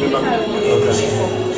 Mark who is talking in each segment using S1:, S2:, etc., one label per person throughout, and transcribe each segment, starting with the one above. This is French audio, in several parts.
S1: 接下来的东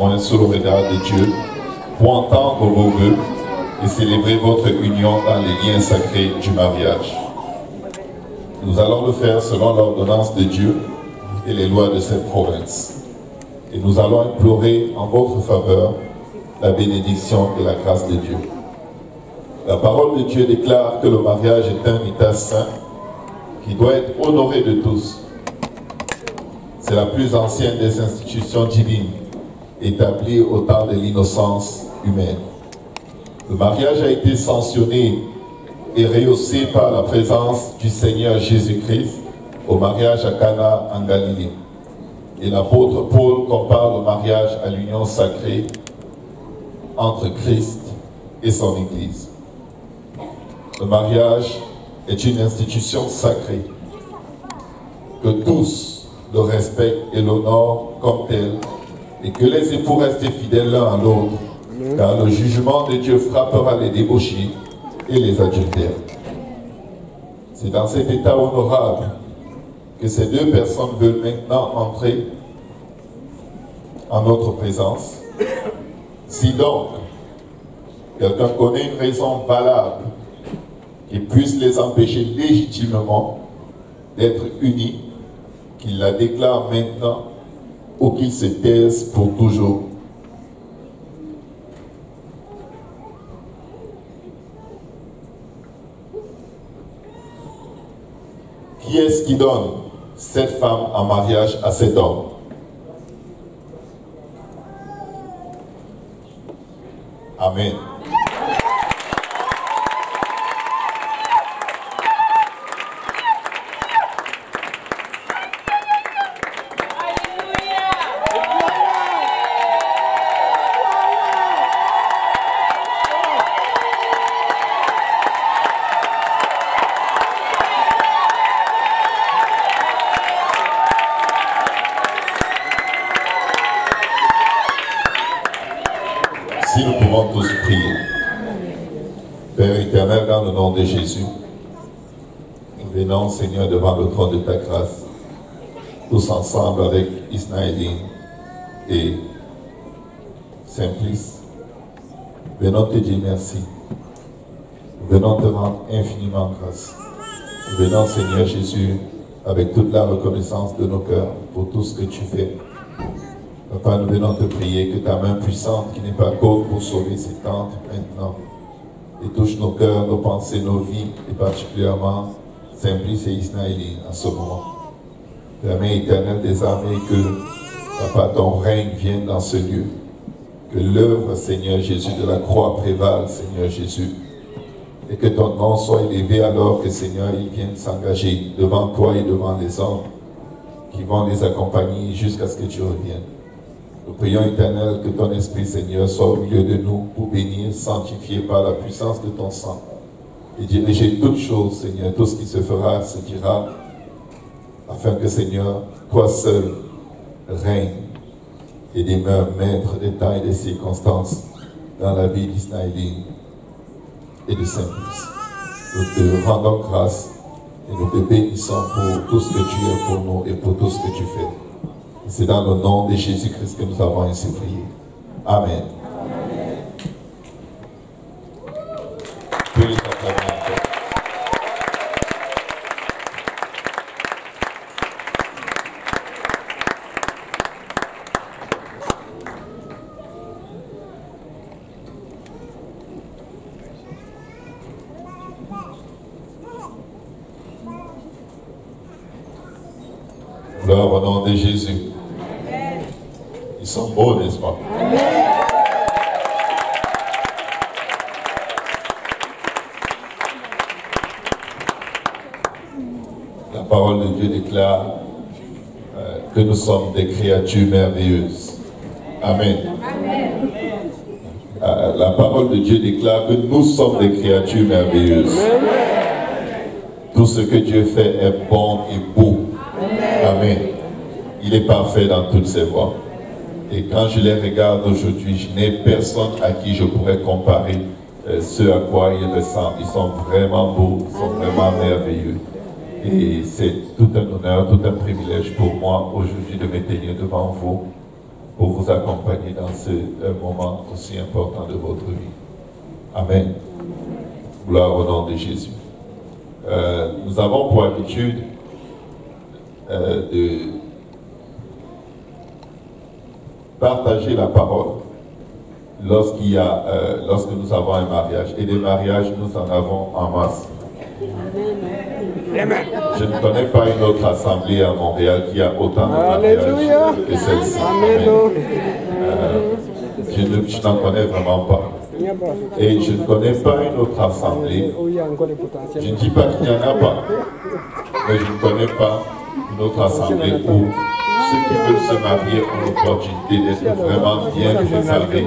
S1: témoins sous le regard de Dieu pour entendre vos voeux et célébrer votre union dans les liens sacrés du mariage. Nous allons le faire selon l'ordonnance de Dieu et les lois de cette province. Et nous allons implorer en votre faveur la bénédiction et la grâce de Dieu. La parole de Dieu déclare que le mariage est un état saint qui doit être honoré de tous. C'est la plus ancienne des institutions divines établies au temps de l'innocence humaine. Le mariage a été sanctionné et rehaussé par la présence du Seigneur Jésus-Christ au mariage à Cana en Galilée. Et l'apôtre Paul compare le mariage à l'union sacrée entre Christ et son Église. Le mariage est une institution sacrée que tous le respectent et l'honorent comme tel et que les époux restent fidèles l'un à l'autre car le jugement de Dieu frappera les débauchés et les adultères. C'est dans cet état honorable que ces deux personnes veulent maintenant entrer en notre présence. Si donc quelqu'un connaît une raison valable qui puisse les empêcher légitimement d'être unis, qu'il la déclare maintenant ou qu'il se taise pour toujours. Qui est-ce qui donne cette femme en mariage à cet homme? Amen. Si nous pouvons tous prier. Père éternel, dans le nom de Jésus, nous venons, Seigneur, devant le trône de ta grâce, tous ensemble avec Isnaëline et Simplice. Venons te dire merci. Venons te rendre infiniment grâce. Venons, Seigneur Jésus, avec toute la reconnaissance de nos cœurs pour tout ce que tu fais. Papa, nous venons te prier que ta main puissante, qui n'est pas courte pour sauver ces tentes maintenant, et touche nos cœurs, nos pensées, nos vies, et particulièrement Simplice et Isnaëli en ce moment. La main éternelle des armées, que, Papa, ton règne vienne dans ce lieu. Que l'œuvre, Seigneur Jésus, de la croix prévale, Seigneur Jésus. Et que ton nom soit élevé alors que, Seigneur, ils viennent s'engager devant toi et devant les hommes qui vont les accompagner jusqu'à ce que tu reviennes. Nous prions éternel que ton Esprit Seigneur soit au milieu de nous pour bénir, sanctifier par la puissance de ton sang et diriger toutes choses, Seigneur. Tout ce qui se fera se dira afin que, Seigneur, toi seul règne et demeure maître des temps et des circonstances dans la vie d'Israéline et de Saint-Plus. Nous te rendons grâce et nous te bénissons pour tout ce que tu es pour nous et pour tout ce que tu fais. C'est dans le nom de Jésus-Christ que nous avons ainsi prié. Amen. Puis les acclamer encore. Gloire au nom de Jésus. Ils sont beaux, n'est-ce pas? La parole de Dieu déclare euh, que nous sommes des créatures merveilleuses. Amen. Euh, la parole de Dieu déclare que nous sommes des créatures merveilleuses. Tout ce que Dieu fait est bon et beau. Amen. Il est parfait dans toutes ses voies. Et quand je les regarde aujourd'hui, je n'ai personne à qui je pourrais comparer euh, ce à quoi ils ressemblent. Ils sont vraiment beaux, ils sont vraiment merveilleux. Et c'est tout un honneur, tout un privilège pour moi aujourd'hui de me tenir devant vous pour vous accompagner dans ce moment aussi important de votre vie. Amen. Gloire au nom de Jésus. Euh, nous avons pour habitude euh, de partager la parole lorsqu'il y a, euh, lorsque nous avons un mariage. Et des mariages, nous en avons en masse. Je ne connais pas une autre assemblée à Montréal qui a autant de mariages que celle-ci. je n'en connais vraiment pas. Et je ne connais pas une autre assemblée. Je ne dis pas qu'il n'y en a pas, mais je ne connais pas une autre assemblée où ceux qui veulent se marier ont l'opportunité d'être vraiment bien préservés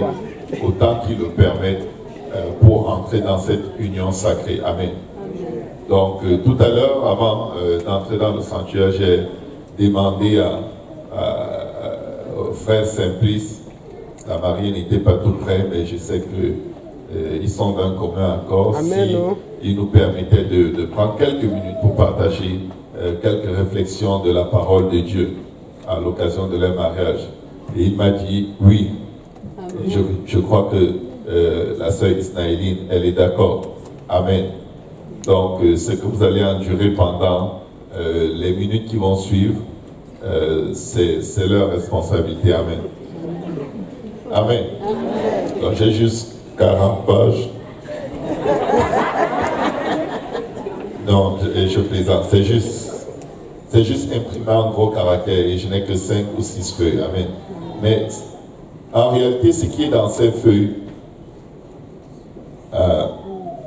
S1: autant qu'ils le permettent euh, pour entrer dans cette union sacrée. Amen. Donc, euh, tout à l'heure, avant euh, d'entrer dans le sanctuaire, j'ai demandé à, au frère Simplice la mariée n'était pas tout près, mais je sais qu'ils euh, sont d'un commun accord. si il nous permettait de, prendre quelques minutes pour partager euh, quelques réflexions de la parole de Dieu à l'occasion de leur mariage. Et il m'a dit oui. Je, crois que euh, la sœur Isnaéline, elle est d'accord. Amen. Donc, ce que vous allez endurer pendant les minutes qui vont suivre, c'est leur responsabilité. Amen. Amen. Donc j'ai juste 40 pages. Non, je, plaisante. C'est juste, c'est juste imprimé en gros caractère et je n'ai que 5 ou 6 feuilles. Amen. Mais en réalité, ce qui est dans ces feuilles, euh,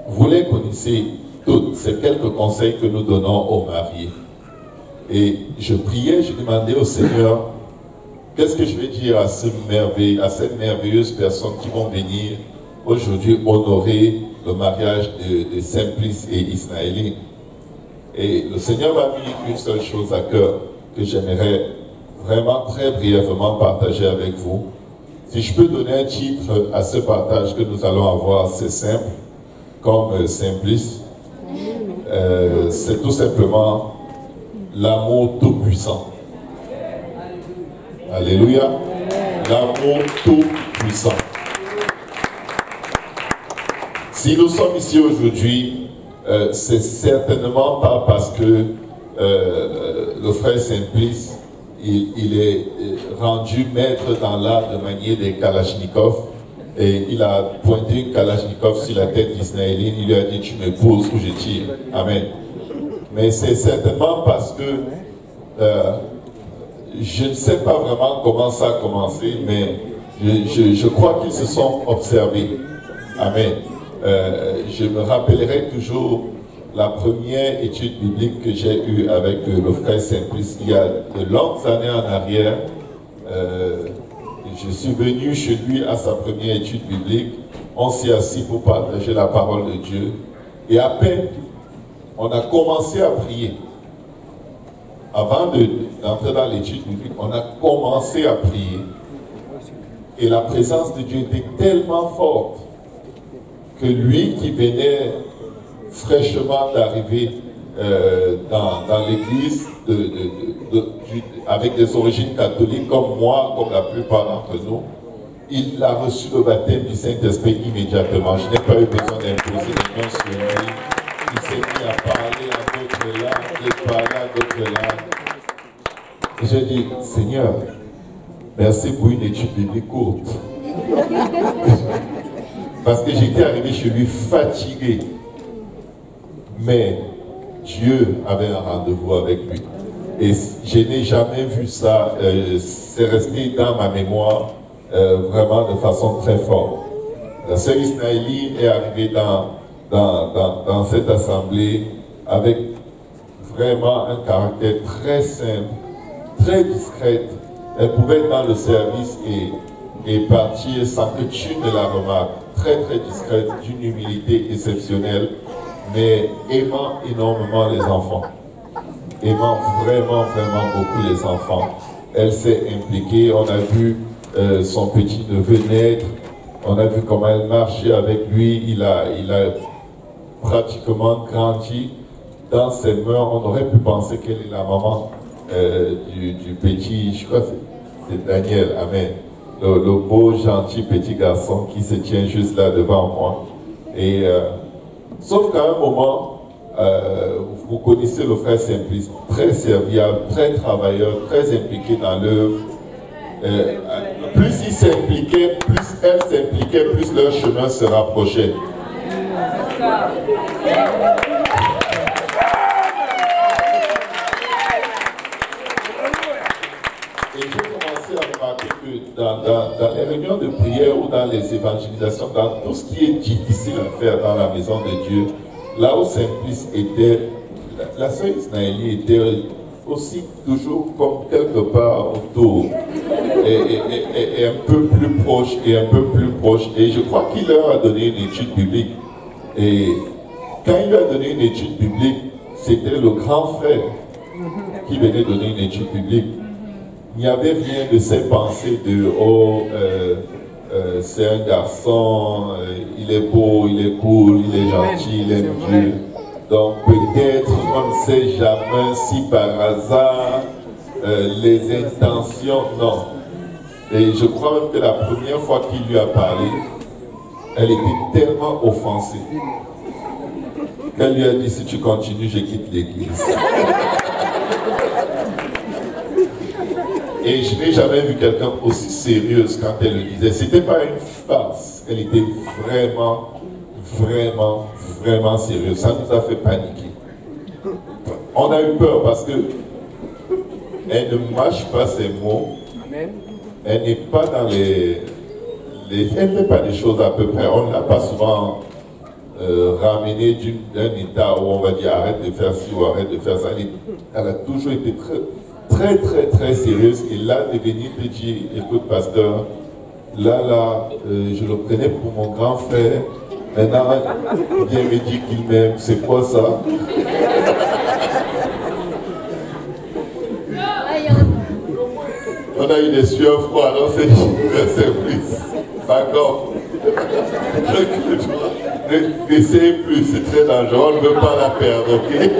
S1: vous les connaissez toutes. C'est quelques conseils que nous donnons aux mariés. Et je priais, je demandais au Seigneur Qu'est-ce que je vais dire à, cette merveilleuse personne qui vont venir aujourd'hui honorer le mariage de, Simplice et Ismaéline Et le Seigneur m'a mis une seule chose à cœur que j'aimerais vraiment très brièvement partager avec vous. Si je peux donner un titre à ce partage que nous allons avoir, c'est simple, comme Simplice. Euh, c'est tout simplement l'amour tout-puissant. Alléluia. L'amour tout puissant. Si nous sommes ici aujourd'hui, euh, c'est certainement pas parce que euh, le frère Simplice, il, est rendu maître dans l'art de manier des Kalachnikov et il a pointé une Kalachnikov sur la tête d'Israéline, il lui a dit tu me poses ou je tire. Amen. Mais c'est certainement parce que je ne sais pas vraiment comment ça a commencé, mais je, crois qu'ils se sont observés. Amen. Euh, je me rappellerai toujours la première étude biblique que j'ai eue avec euh, le frère Saint-Christ il y a de longues années en arrière. Euh, je suis venu chez lui à sa première étude biblique. On s'est assis pour partager la parole de Dieu. Et à peine, on a commencé à prier avant d'entrer dans l'étude biblique, on a commencé à prier. Et la présence de Dieu était tellement forte que lui qui venait fraîchement d'arriver euh, dans, l'église avec des origines catholiques comme moi, comme la plupart d'entre nous, il a reçu le baptême du Saint-Esprit immédiatement. Je n'ai pas eu besoin d'imposer les mains sur lui. Il s'est mis à parler en d'autres langues, il parlait en d'autres langues. Et j'ai dit, Seigneur, merci pour une étude biblique courte. Parce que j'étais arrivé chez lui fatigué. Mais Dieu avait un rendez-vous avec lui. Et je n'ai jamais vu ça. Euh, c'est resté dans ma mémoire euh, vraiment de façon très forte. La sœur Ismaëlie est arrivée dans, dans, dans cette assemblée avec vraiment un caractère très simple, très discrète. Elle pouvait être dans le service et, et partir sans que tu ne la remarques. Très très discrète, d'une humilité exceptionnelle, mais aimant énormément les enfants. Aimant vraiment, vraiment beaucoup les enfants. Elle s'est impliquée, on a vu euh, son petit neveu naître, On a vu comment elle marchait avec lui. Il a, il a pratiquement grandi dans ses mains. On aurait pu penser qu'elle est la maman euh, du, petit, je crois que c'est Daniel. Amen. Le, beau, gentil petit garçon qui se tient juste là devant moi. Et euh, sauf qu'à un moment, euh, vous connaissez le frère Simplice, très serviable, très travailleur, très impliqué dans l'œuvre. Euh, plus il s'impliquait, plus elle s'impliquait, plus leur chemin se rapprochait. Et j'ai commencé à dans, les réunions de prière ou dans les évangélisations, dans tout ce qui est difficile à faire dans la maison de Dieu, là où Simplice était, la, sœur Isnaëli était aussi toujours comme quelque part autour et, un peu plus proche et un peu plus proche. Et je crois qu'il leur a donné une étude biblique. Et quand il lui a donné une étude biblique, c'était le grand frère qui venait donner une étude biblique. Il n'y avait rien de ses pensées de oh, euh, euh, c'est un garçon, euh, il est beau, il est cool, il est gentil, il aime Dieu. Donc peut-être, on ne sait jamais si par hasard les intentions, non. Et je crois même que la première fois qu'il lui a parlé, elle était tellement offensée qu'elle lui a dit, si tu continues, je quitte l'église. Et je n'ai jamais vu quelqu'un aussi sérieuse quand elle le disait. C'était pas une farce. Elle était vraiment, vraiment, vraiment sérieuse. Ça nous a fait paniquer. On a eu peur parce que elle ne mâche pas ses mots. Elle n'est pas dans les, Elle ne fait pas des choses à peu près. On ne l'a pas souvent euh, ramené d'un état où on va dire arrête de faire ci ou arrête de faire ça. elle a toujours été très très, très, très sérieuse. Et là, de venir te dire, écoute, pasteur, là, là, euh, je le prenais pour mon grand frère. Maintenant, il me dire qu'il m'aime. C'est quoi ça? On a eu des sueurs froides dans ces services. D'accord N'essayez plus, c'est très dangereux, on ne veut pas la perdre, ok?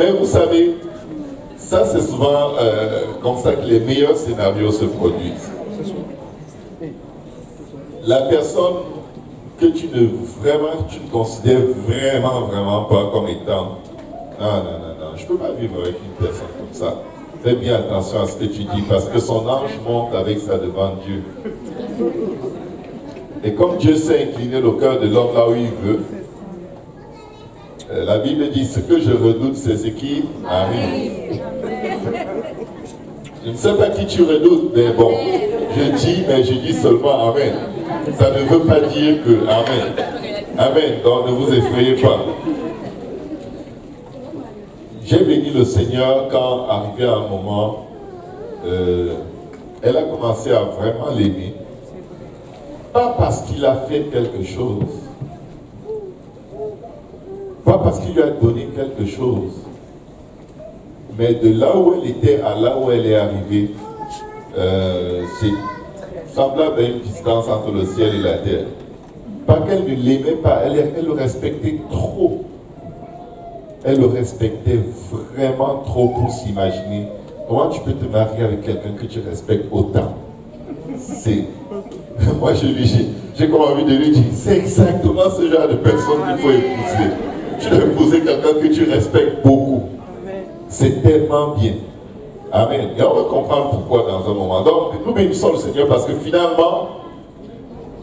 S1: Mais vous savez, ça c'est souvent euh, comme ça que les meilleurs scénarios se produisent. La personne que tu ne vraiment, tu ne considères vraiment, vraiment pas comme étant non, non, non, non, je ne peux pas vivre avec une personne comme ça. Fais bien attention à ce que tu dis parce que son ange monte avec ça devant Dieu. Et comme Dieu sait incliner le cœur de l'homme là où il veut, la Bible dit, ce que je redoute, c'est ce qui arrive. Je ne sais pas qui tu redoutes, mais bon, je dis, mais je dis seulement Amen. Ça ne veut pas dire que Amen. Amen. Donc ne vous effrayez pas. J'ai béni le Seigneur quand, arrivé à un moment, euh, elle a commencé à vraiment l'aimer. Pas parce qu'il a fait quelque chose, pas parce qu'il lui a donné quelque chose, mais de là où elle était à là où elle est arrivée, euh, c'est semblable à une distance entre le ciel et la terre. Pas qu'elle ne l'aimait pas, elle, le respectait trop. Elle le respectait vraiment trop pour s'imaginer. Comment tu peux te marier avec quelqu'un que tu respectes autant? C'est. Moi, j'ai comme envie de lui dire c'est exactement ce genre de personne qu'il faut épouser tu dois épouser quelqu'un que tu respectes beaucoup. C'est tellement bien. Amen. Et on va comprendre pourquoi dans un moment. Donc, nous bénissons le Seigneur parce que finalement,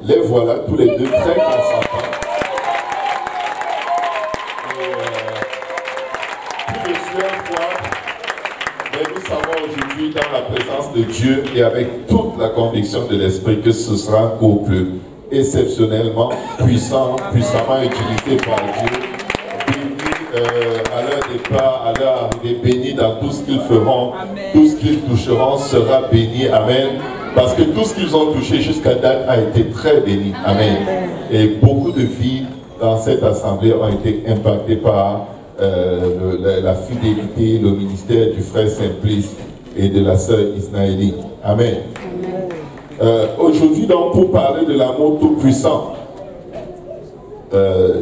S1: les voilà tous les deux très consentants. mais nous savons aujourd'hui dans la présence de Dieu et avec toute la conviction de l'Esprit que ce sera un couple exceptionnellement puissant, puissamment utilisé par Dieu euh, à leur départ, à leur arrivée, béni dans tout ce qu'ils feront. Tout ce qu'ils toucheront sera béni. Amen. Parce que tout ce qu'ils ont touché jusqu'à date a été très béni. Amen. Et beaucoup de vies dans cette assemblée ont été impactées par euh, la, fidélité, le ministère du frère Simplice et de la sœur Isnaélie. Amen. Euh, aujourd'hui, donc, pour parler de l'amour tout-puissant, euh,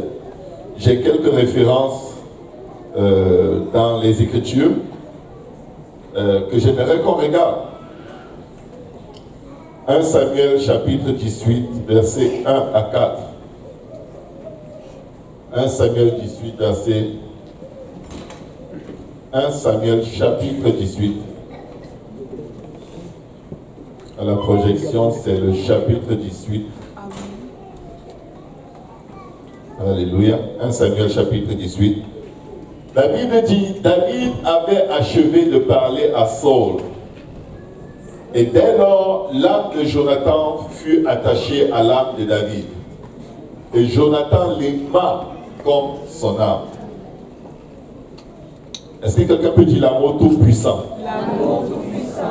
S1: j'ai quelques références euh, dans les Écritures que j'aimerais qu'on regarde. 1 Samuel chapitre 18, versets 1 à 4. 1 Samuel 18, verset 1 Samuel chapitre 18. À la projection, c'est le chapitre 18. Alléluia. 1 Samuel chapitre 18. La Bible dit, David avait achevé de parler à Saul. Et dès lors, l'âme de Jonathan fut attachée à l'âme de David. Et Jonathan l'aima comme son âme. Est-ce que quelqu'un peut dire l'amour tout puissant L'amour tout puissant.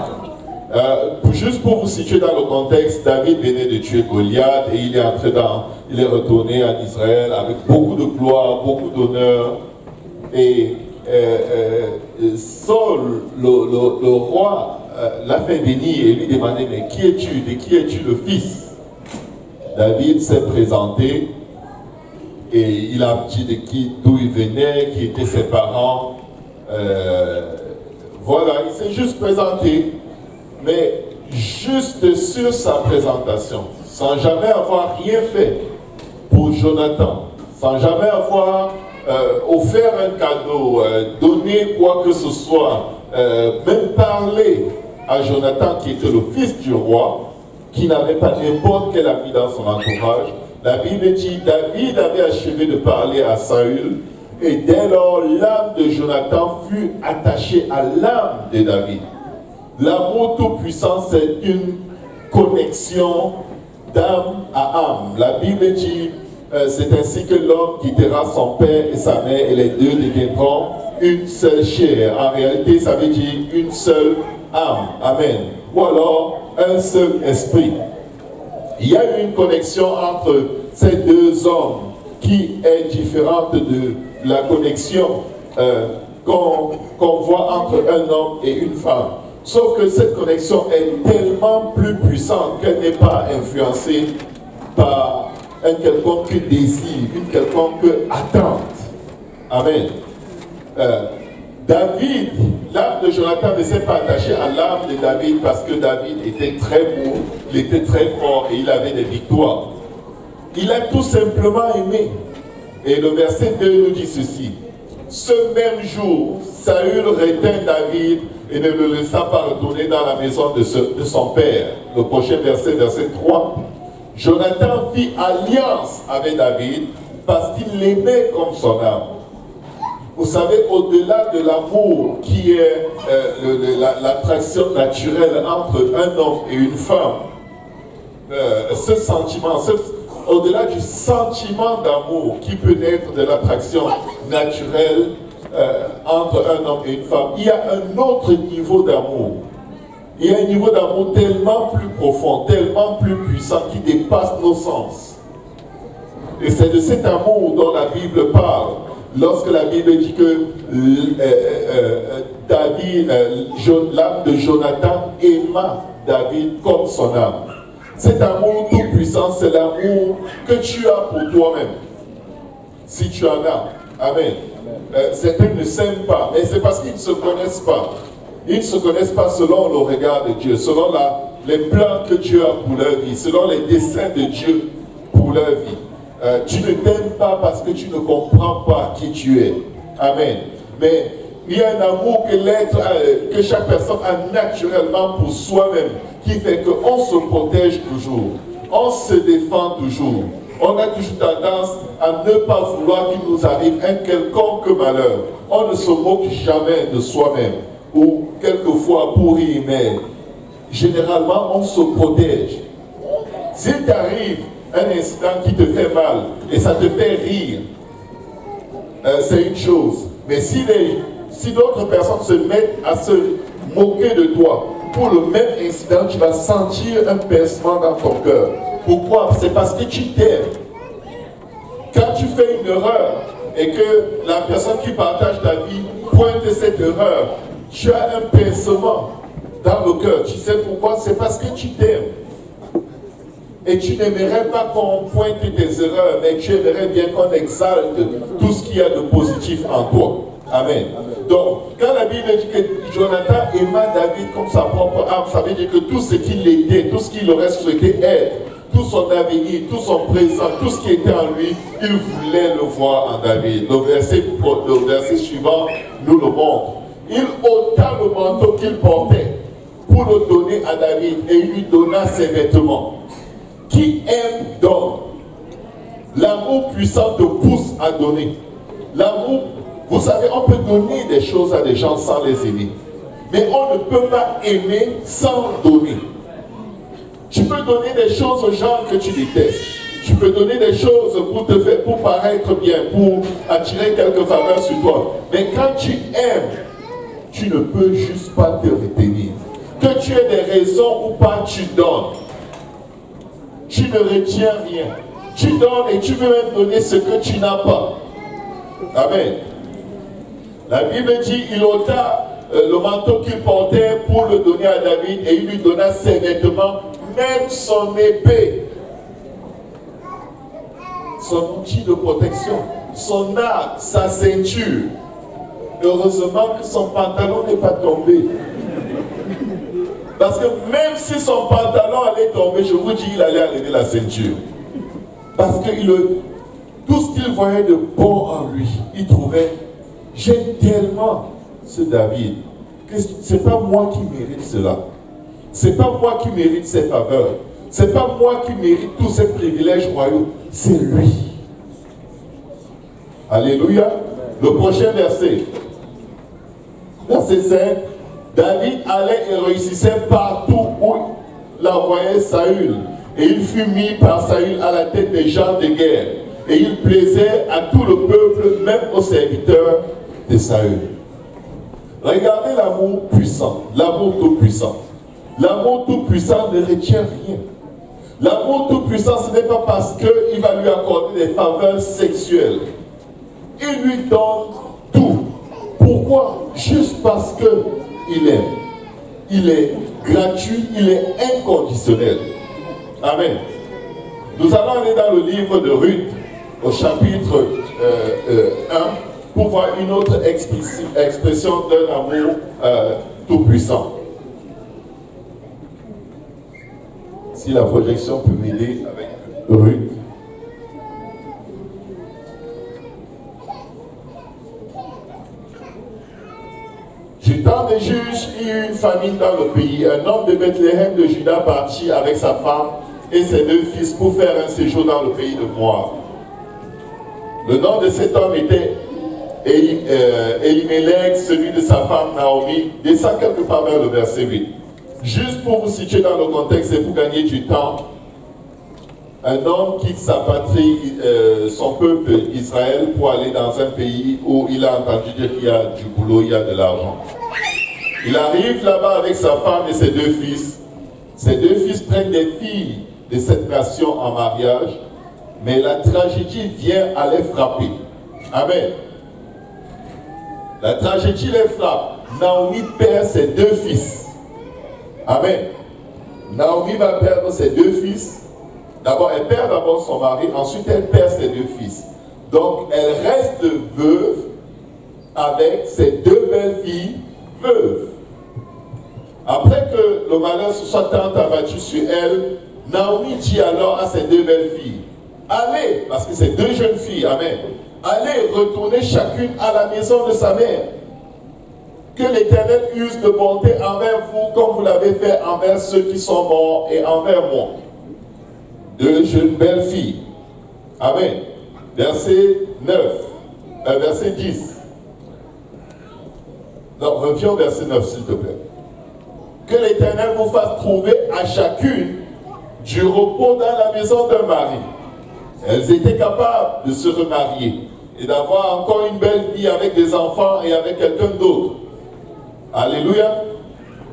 S1: Euh, juste pour vous situer dans le contexte, David venait de tuer Goliath et il est entré dans, il est retourné en Israël avec beaucoup de gloire, beaucoup d'honneur. Et euh, euh, Saul, le, roi, l'a fait venir et lui demandait, mais qui es-tu? De qui es-tu le fils? David s'est présenté et il a dit de qui, d'où il venait, qui étaient ses parents. voilà, il s'est juste présenté mais juste sur sa présentation, sans jamais avoir rien fait pour Jonathan, sans jamais avoir euh, offert un cadeau, euh, donné quoi que ce soit, euh, même parler à Jonathan qui était le fils du roi, qui n'avait pas n'importe quel ami dans son entourage. La Bible dit, David avait achevé de parler à Saül, et dès lors l'âme de Jonathan fut attachée à l'âme de David. L'amour tout-puissant, c'est une connexion d'âme à âme. La Bible dit, c'est ainsi que l'homme quittera son père et sa mère et les deux deviendront une seule chair. En réalité, ça veut dire une seule âme. Amen. Ou alors un seul esprit. Il y a une connexion entre ces deux hommes qui est différente de la connexion euh, qu'on voit entre un homme et une femme. Sauf que cette connexion est tellement plus puissante qu'elle n'est pas influencée par un quelconque désir, une quelconque attente. Amen. Euh, David, l'âme de Jonathan ne s'est pas attachée à l'âme de David parce que David était très beau, il était très fort et il avait des victoires. Il a tout simplement aimé. Et le verset 2 nous dit ceci. Ce même jour, Saül retint David et ne le laissa pas retourner dans la maison de, son père. Le prochain verset, verset 3. Jonathan fit alliance avec David parce qu'il l'aimait comme son âme. Vous savez, au-delà de l'amour qui est euh, l'attraction naturelle entre un homme et une femme, euh, ce sentiment, au-delà du sentiment d'amour qui peut être de l'attraction naturelle, euh, entre un homme et une femme, il y a un autre niveau d'amour. Il y a un niveau d'amour tellement plus profond, tellement plus puissant, qui dépasse nos sens. Et c'est de cet amour dont la Bible parle. Lorsque la Bible dit que euh, euh, David, l'âme de Jonathan aima David comme son âme. Cet amour tout puissant, c'est l'amour que tu as pour toi-même. Si tu en as. Amen. Euh, certains ne s'aiment pas, mais c'est parce qu'ils ne se connaissent pas. Ils ne se connaissent pas selon le regard de Dieu, selon la, les plans que Dieu a pour leur vie, selon les desseins de Dieu pour leur vie. Euh, tu ne t'aimes pas parce que tu ne comprends pas qui tu es. Amen. Mais il y a un amour que l'être, euh, que chaque personne a naturellement pour soi-même, qui fait qu'on se protège toujours, on se défend toujours on a toujours tendance à ne pas vouloir qu'il nous arrive un quelconque malheur. On ne se moque jamais de soi-même. Ou quelquefois pour rire, mais généralement on se protège. S'il t'arrive un incident qui te fait mal et ça te fait rire, euh, c'est une chose. Mais si, si d'autres personnes se mettent à se moquer de toi pour le même incident, tu vas sentir un pincement dans ton cœur. Pourquoi? C'est parce que tu t'aimes. Quand tu fais une erreur et que la personne qui partage ta vie pointe cette erreur, tu as un pincement dans le cœur. Tu sais pourquoi? C'est parce que tu t'aimes. Et tu n'aimerais pas qu'on pointe tes erreurs, mais tu aimerais bien qu'on exalte tout ce qu'il y a de positif en toi. Amen. Donc, quand la Bible dit que Jonathan aima David comme sa propre âme, ça veut dire que tout ce qu'il était, tout ce qu'il aurait souhaité être, tout son avenir, tout son présent, tout ce qui était en lui, il voulait le voir en David. Verset, le verset suivant nous le montre. Il ôta le manteau qu'il portait pour le donner à David et lui donna ses vêtements. Qui aime donne. L'amour puissant te pousse à donner. L'amour, vous savez, on peut donner des choses à des gens sans les aimer. Mais on ne peut pas aimer sans donner. Tu peux donner des choses aux gens que tu détestes. Tu peux donner des choses pour te faire, pour paraître bien, pour attirer quelques faveurs sur toi. Mais quand tu aimes, tu ne peux juste pas te retenir. Que tu aies des raisons ou pas, tu donnes. Tu ne retiens rien. Tu donnes et tu veux même donner ce que tu n'as pas. Amen. La Bible dit, il ôta euh, le manteau qu'il portait pour le donner à David et il lui donna ses vêtements, même son épée, son outil de protection, son arc, sa ceinture. Heureusement que son pantalon n'est pas tombé. Parce que même si son pantalon allait tomber, je vous dis, il allait enlever la ceinture. Parce que tout ce qu'il voyait de bon en lui, il trouvait, j'aime tellement ce David, que ce n'est pas moi qui mérite cela. Ce n'est pas moi qui mérite ses faveurs. Ce n'est pas moi qui mérite tous ces privilèges royaux. C'est lui. Alléluia. Le prochain verset. Verset 5. David allait et réussissait partout où l'envoyait Saül. Et il fut mis par Saül à la tête des gens de guerre. Et il plaisait à tout le peuple, même aux serviteurs de Saül. Regardez l'amour puissant, l'amour tout puissant. L'amour tout puissant ne retient rien. L'amour tout puissant, ce n'est pas parce qu'il va lui accorder des faveurs sexuelles. Il lui donne tout. Pourquoi? Juste parce que il est, il est gratuit, il est inconditionnel. Amen. Nous allons aller dans le livre de Ruth, au chapitre 1, euh, euh, pour voir une autre expression d'un amour euh, tout-puissant. Si la projection peut m'aider avec Ruth. Du temps des juges, il y eut une famine dans le pays. Un homme de Bethléem de Juda partit avec sa femme et ses deux fils pour faire un séjour dans le pays de Moab. Le nom de cet homme était euh, Elimelech, celui de sa femme Naomi. Descend quelque part vers le verset 8. Juste pour vous situer dans le contexte et pour gagner du temps, un homme quitte sa patrie, euh, son peuple Israël, pour aller dans un pays où il a entendu dire qu'il y a du boulot, il y a de l'argent. Il arrive là-bas avec sa femme et ses deux fils. Ses deux fils prennent des filles de cette nation en mariage, mais la tragédie vient à les frapper. Amen. La tragédie les frappe. Naomi perd ses deux fils. Amen. Naomi va perdre ses deux fils D'abord, elle perd d'abord son mari, ensuite elle perd ses deux fils. Donc, elle reste veuve avec ses deux belles filles veuves. Après que le malheur se soit tant abattu sur elle, Naomi dit alors à ses deux belles filles, allez, parce que c'est deux jeunes filles, amen, allez retourner chacune à la maison de sa mère. Que l'Éternel use de bonté envers vous comme vous l'avez fait envers ceux qui sont morts et envers moi deux jeunes belles filles. Amen. Verset 9, euh, verset 10. Non, reviens au verset 9, s'il te plaît. Que l'Éternel vous fasse trouver à chacune du repos dans la maison d'un mari. Elles étaient capables de se remarier et d'avoir encore une belle vie avec des enfants et avec quelqu'un d'autre. Alléluia.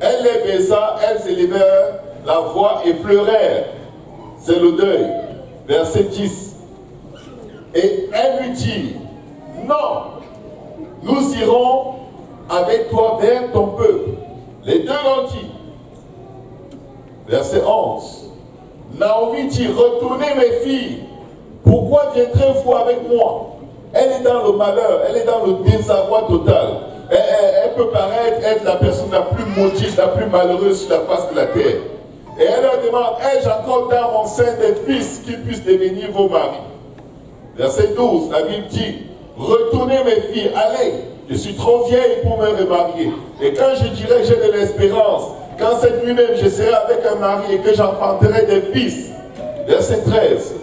S1: Elles les baisa, elles élevèrent la voix et pleurèrent c'est le deuil. Verset 10. Et elle lui dit, non, nous irons avec toi vers ton peuple. Les deux l'ont dit. Verset 11. Naomi dit, retournez mes filles. Pourquoi viendrez-vous avec moi? Elle est dans le malheur, elle est dans le désarroi total. Elle, peut paraître être la personne la plus maudite, la plus malheureuse sur la face de la terre. Et elle leur demande, ai-je encore dans mon sein des fils qui puissent devenir vos maris Verset 12, la Bible dit, retournez mes filles, allez, je suis trop vieille pour me remarier. Et quand je dirai j'ai de l'espérance, quand cette nuit même je serai avec un mari et que j'enfanterai des fils. Verset 13.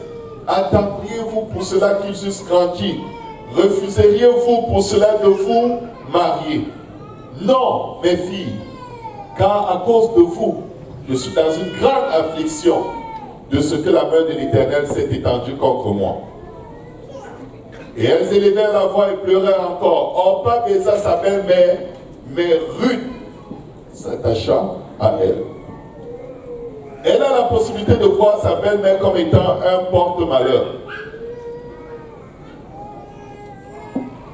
S1: Attendriez-vous pour cela qu'ils eussent grandi Refuseriez-vous pour cela de vous marier? Non, mes filles, car à cause de vous, je suis dans une grande affliction de ce que la main de l'Éternel s'est étendue contre moi. Et elles élevèrent la voix et pleurèrent encore. Orpa baisa sa belle-mère, mais Ruth s'attacha à elle. Elle a la possibilité de voir sa belle-mère comme étant un porte-malheur.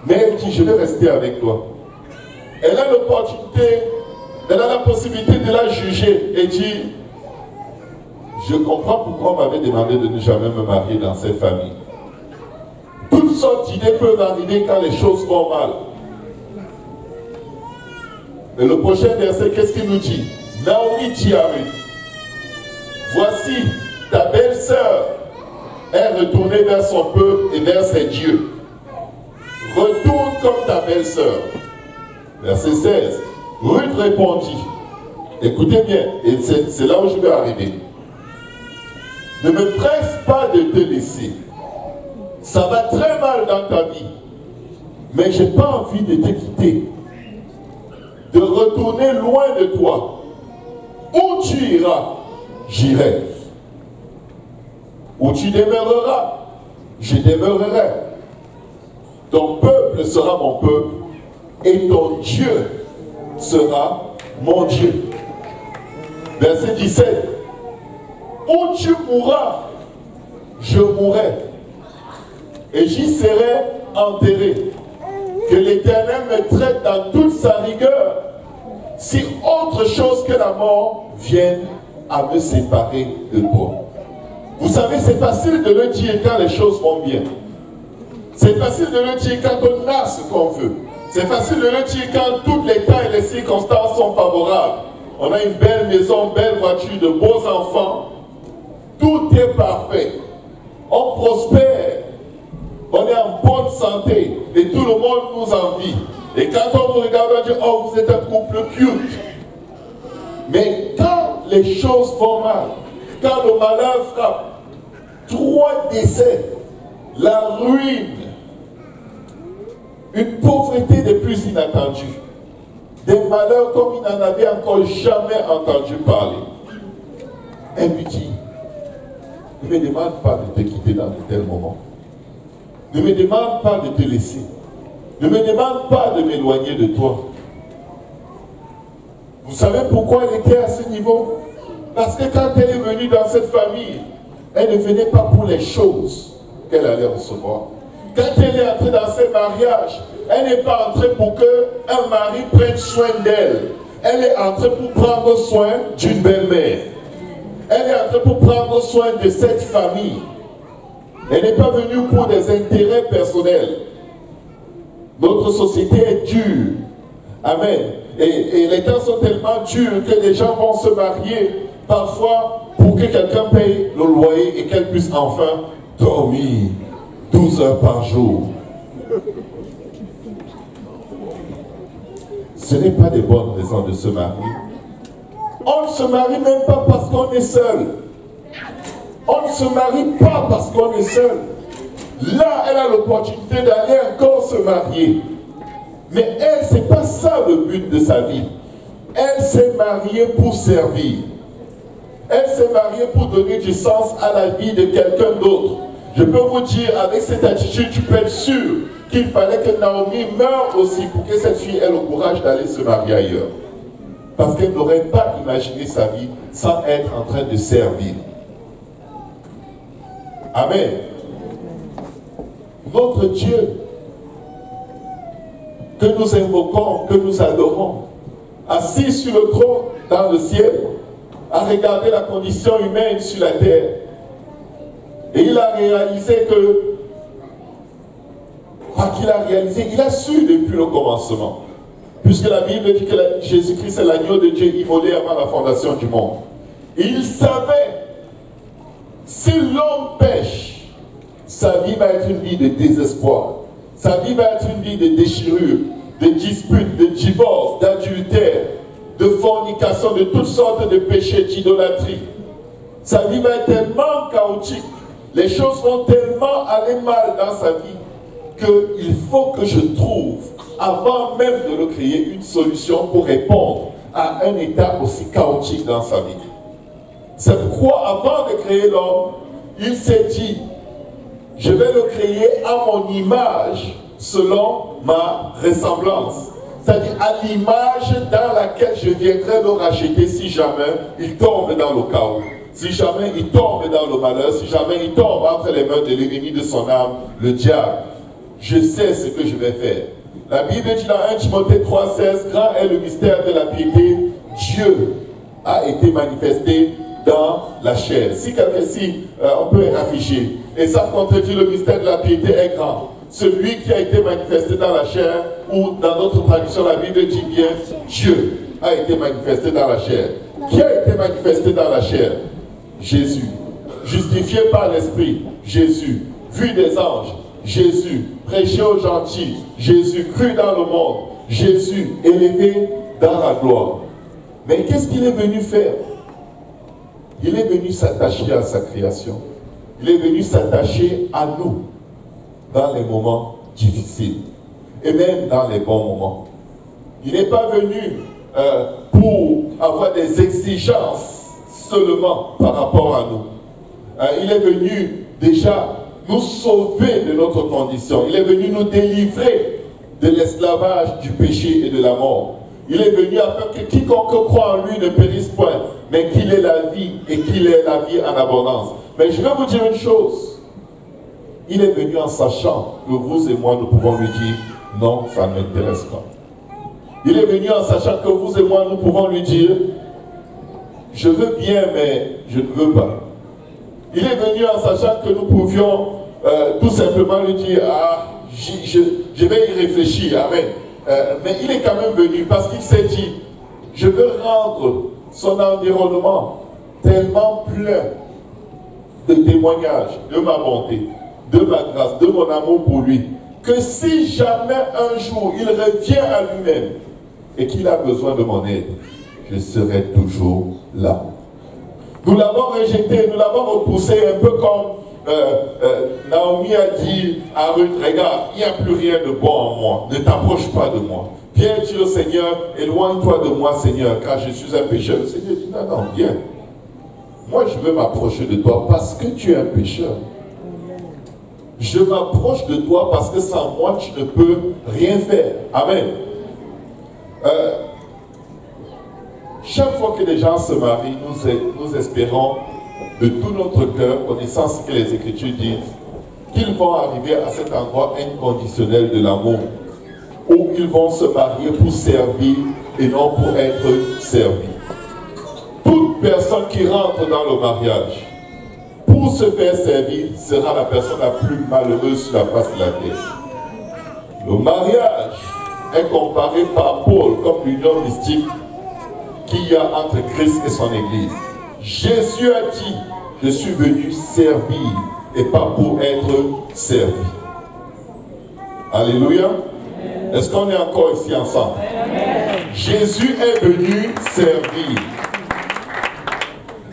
S1: Mais elle dit, je vais rester avec toi. Elle a l'opportunité, elle a la possibilité de la juger et dit, je comprends pourquoi on m'avait demandé de ne jamais me marier dans cette famille. Toutes sortes d'idées peuvent arriver quand les choses vont mal. Et le prochain verset, qu'est-ce qu'il nous dit? Naomi dit Voici, ta belle-sœur est retournée vers son peuple et vers ses dieux. Retourne comme ta belle-sœur. Verset 16. Ruth répondit. Écoutez bien, et c'est là où je vais arriver. Ne me presse pas de te laisser. Ça va très mal dans ta vie. Mais je n'ai pas envie de te quitter. De retourner loin de toi. Où tu iras, j'irai. Où tu demeureras, je demeurerai. Ton peuple sera mon peuple et ton Dieu sera mon Dieu. Verset 17. Où tu mourras, je mourrai et j'y serai enterré. Que l'Éternel me traite dans toute sa rigueur si autre chose que la mort vienne à me séparer de toi. Vous savez, c'est facile de le dire quand les choses vont bien. C'est facile de le dire quand on a ce qu'on veut. C'est facile de le dire quand tous les temps et les circonstances sont favorables. On a une belle maison, belle voiture, de beaux enfants. Tout est parfait. On prospère. On est en bonne santé. Et tout le monde nous envie. Et quand on vous regarde, on dit, oh, vous êtes un couple cute. Mais quand les choses vont mal, quand le malheur frappe, trois décès, la ruine, une pauvreté des plus inattendues, des malheurs comme il n'en avait encore jamais entendu parler. Elle lui dit, ne me demande pas de te quitter dans de tels moments. Ne me demande pas de te laisser. Ne me demande pas de m'éloigner de toi. Vous savez pourquoi elle était à ce niveau? Parce que quand elle est venue dans cette famille, elle ne venait pas pour les choses qu'elle allait recevoir. Quand elle est entrée dans ce mariage, elle n'est pas entrée pour que un mari prenne soin d'elle. Elle est entrée pour prendre soin d'une belle-mère. Elle est entrée pour prendre soin de cette famille. Elle n'est pas venue pour des intérêts personnels. Notre société est dure. Amen. Et, les temps sont tellement durs que les gens vont se marier parfois pour que quelqu'un paye le loyer et qu'elle puisse enfin dormir 12 heures par jour. Ce n'est pas des bonnes raisons de se marier. On ne se marie même pas parce qu'on est seul. On ne se marie pas parce qu'on est seul. Là, elle a l'opportunité d'aller encore se marier. Mais elle, ce n'est pas ça le but de sa vie. Elle s'est mariée pour servir. Elle s'est mariée pour donner du sens à la vie de quelqu'un d'autre. Je peux vous dire, avec cette attitude, tu peux être sûr qu'il fallait que Naomi meure aussi pour que cette fille ait le courage d'aller se marier ailleurs. Parce qu'elle n'aurait pas imaginé sa vie sans être en train de servir. Amen. Notre Dieu, que nous invoquons, que nous adorons, assis sur le trône dans le ciel, a regardé la condition humaine sur la terre. Et il a réalisé que, pas qu'il a réalisé, il a su depuis le commencement. Puisque la Bible dit que Jésus-Christ est l'agneau de Dieu immolé avant la fondation du monde. il savait, si l'homme pêche, sa vie va être une vie de désespoir. Sa vie va être une vie de déchirure, de disputes, de divorce, d'adultère, de fornication, de toutes sortes de péchés, d'idolâtrie. Sa vie va être tellement chaotique. Les choses vont tellement aller mal dans sa vie qu'il faut que je trouve, avant même de le créer, une solution pour répondre à un état aussi chaotique dans sa vie. C'est pourquoi, avant de créer l'homme, il s'est dit, je vais le créer à mon image, selon ma ressemblance. C'est-à-dire à, l'image dans laquelle je viendrai le racheter si jamais il tombe dans le chaos, si jamais il tombe dans le malheur, si jamais il tombe entre les mains de l'ennemi de son âme, le diable. Je sais ce que je vais faire. La Bible dit dans 1 Timothée 3,16 Grand est le mystère de la piété. Dieu a été manifesté dans la chair. Si quelqu'un ci, euh, on peut afficher. Et ça contredit le mystère de la piété est grand celui qui a été manifesté dans la chair, ou dans notre tradition, la Bible dit bien, Dieu a été manifesté dans la chair. Qui a été manifesté dans la chair? Jésus. Justifié par l'Esprit, Jésus. Vu des anges, Jésus. Prêché aux gentils, Jésus. Cru dans le monde, Jésus. Élevé dans la gloire. Mais qu'est-ce qu'il est venu faire? Il est venu s'attacher à sa création. Il est venu s'attacher à nous dans les moments difficiles et même dans les bons moments. Il n'est pas venu euh, pour avoir des exigences seulement par rapport à nous. Euh, il est venu déjà nous sauver de notre condition. Il est venu nous délivrer de l'esclavage, du péché et de la mort. Il est venu afin que quiconque croit en lui ne périsse point, mais qu'il ait la vie et qu'il ait la vie en abondance. Mais je vais vous dire une chose. Il est venu en sachant que vous et moi, nous pouvons lui dire, non, ça ne m'intéresse pas. Il est venu en sachant que vous et moi, nous pouvons lui dire, je veux bien, mais je ne veux pas. Il est venu en sachant que nous pouvions euh, tout simplement lui dire, ah, je, vais y réfléchir, amen. Euh, mais il est quand même venu parce qu'il s'est dit, je veux rendre son environnement tellement plein de témoignages de ma bonté, de ma grâce, de mon amour pour lui, que si jamais un jour il revient à lui-même et qu'il a besoin de mon aide, je serai toujours là. Nous l'avons rejeté, nous l'avons repoussé un peu comme euh, euh, Naomi a dit à Ruth, regarde, il n'y a plus rien de bon en moi, ne t'approche pas de moi. Viens dire au Seigneur, éloigne-toi de moi Seigneur, car je suis un pécheur. Le Seigneur dit, non, non, viens. Moi je veux m'approcher de toi parce que tu es un pécheur je m'approche de toi parce que sans moi, tu ne peux rien faire. Amen. Euh, chaque fois que les gens se marient, nous, nous espérons de tout notre cœur, connaissant ce que les Écritures disent, qu'ils vont arriver à cet endroit inconditionnel de l'amour, où ils vont se marier pour servir et non pour être servis. Toute personne qui rentre dans le mariage pour se faire servir, sera la personne la plus malheureuse sur la face de la terre. Le mariage est comparé par Paul comme l'union mystique qu'il y a entre Christ et son Église. Jésus a dit, je suis venu servir et pas pour être servi. Alléluia. Est-ce qu'on est encore ici ensemble? Jésus est venu servir.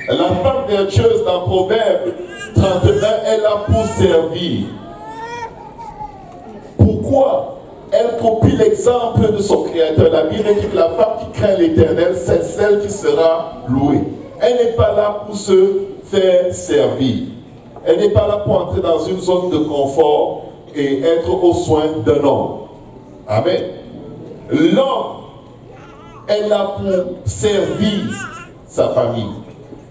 S1: La femme vertueuse dans Proverbe 31 est là pour servir. Pourquoi? Elle copie l'exemple de son Créateur. La Bible dit que la femme qui craint l'éternel, c'est celle qui sera louée. Elle n'est pas là pour se faire servir. Elle n'est pas là pour entrer dans une zone de confort et être aux soins d'un homme. Amen. L'homme est là pour servir sa famille.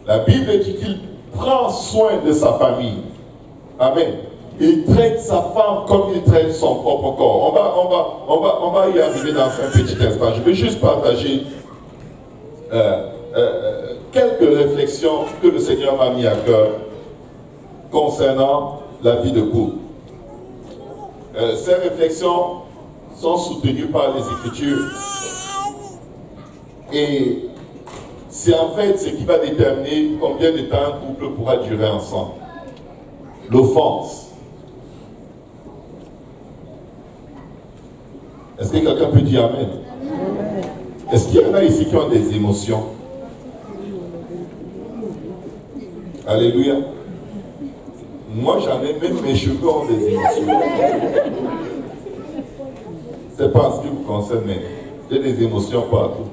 S1: La Bible dit qu'il prend soin de sa famille. Amen. Il traite sa femme comme il traite son propre corps. On va, on va, on va, on va y arriver dans un petit instant. Je vais juste partager euh, euh, quelques réflexions que le Seigneur m'a mis à cœur concernant la vie de couple. Euh, ces réflexions sont soutenues par les Écritures. Et c'est en fait ce qui va déterminer combien de temps un couple pourra durer ensemble. L'offense. Est-ce que quelqu'un peut dire Amen? Est-ce qu'il y en a ici qui ont des émotions? Alléluia. Moi, j'en ai même mes cheveux ont des émotions. C'est pas ce qui vous concerne, mais j'ai des émotions partout.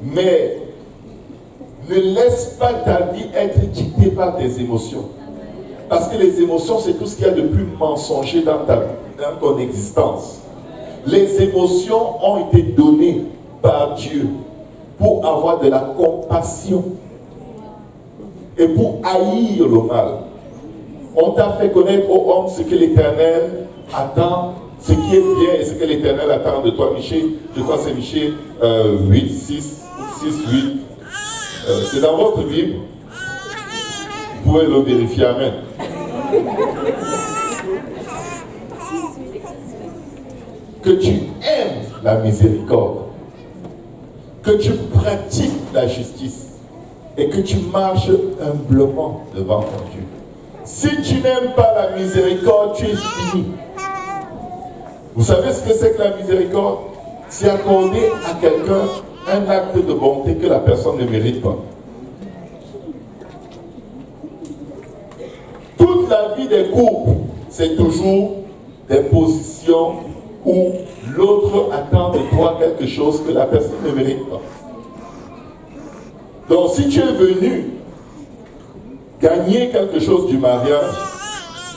S1: Mais ne laisse pas ta vie être dictée par tes émotions. Parce que les émotions, c'est tout ce qu'il y a de plus mensonger dans, ta, dans ton existence. Les émotions ont été données par Dieu pour avoir de la compassion et pour haïr le mal. On t'a fait connaître au homme ce que l'Éternel attend, ce qui est bien et ce que l'Éternel attend de toi. Michel, je crois que c'est Michel 8, 6, 6, 8. c'est dans votre Bible. Vous pouvez le vérifier. Amen. Que tu aimes la miséricorde. Que tu pratiques la justice. Et que tu marches humblement devant ton Dieu. Si tu n'aimes pas la miséricorde, tu es fini. Vous savez ce que c'est que la miséricorde? C'est accorder à quelqu'un un acte de bonté que la personne ne mérite pas. Toute la vie des couples, c'est toujours des positions l'autre attend de toi quelque chose que la personne ne mérite pas. Donc si tu es venu gagner quelque chose du mariage,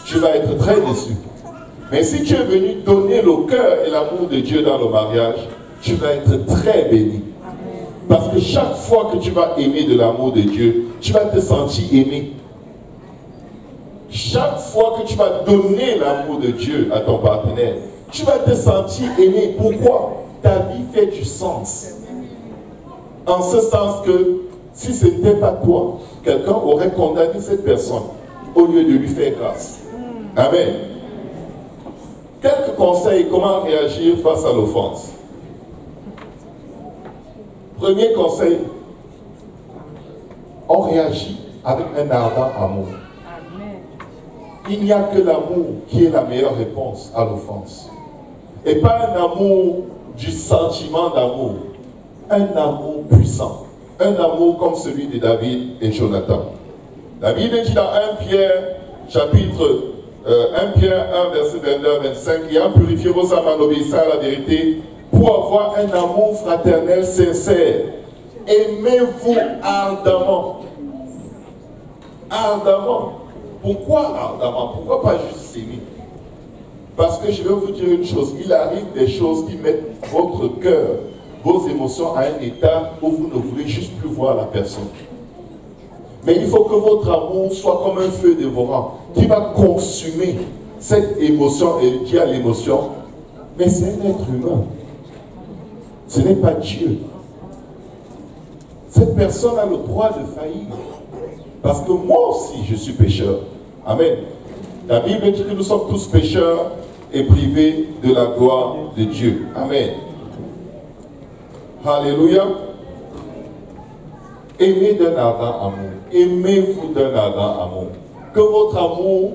S1: tu vas être très déçu. Mais si tu es venu donner le cœur et l'amour de Dieu dans le mariage, tu vas être très béni. Parce que chaque fois que tu vas aimer de l'amour de Dieu, tu vas te sentir aimé. Chaque fois que tu vas donner l'amour de Dieu à ton partenaire, tu vas te sentir aimé. Pourquoi Ta vie fait du sens? En ce sens que si ce n'était pas toi, quelqu'un aurait condamné cette personne au lieu de lui faire grâce. Amen. Quelques conseils, comment réagir face à l'offense. Premier conseil, on réagit avec un ardent amour. Il n'y a que l'amour qui est la meilleure réponse à l'offense. Et pas un amour du sentiment d'amour, un amour puissant un amour comme celui de David et Jonathan. La Bible dit dans 1 Pierre, chapitre 1 euh, Pierre 1, verset 22 25, ayant purifié vos âmes en obéissant à la vérité, pour avoir un amour fraternel sincère. Aimez-vous ardemment. Ardemment. Pourquoi ardemment? Pourquoi pas juste s'aimer? Parce que je vais vous dire une chose, il arrive des choses qui mettent votre cœur vos émotions à un état où vous ne voulez juste plus voir la personne. Mais il faut que votre amour soit comme un feu dévorant qui va consumer cette émotion et qui a l'émotion. Mais c'est un être humain. Ce n'est pas Dieu. Cette personne a le droit de faillir. Parce que moi aussi, je suis pécheur. Amen. La Bible dit que nous sommes tous pécheurs et privés de la gloire de Dieu. Amen. Alléluia. Aimez d'un ardent amour. Aimez-vous d'un ardent amour. Que votre amour,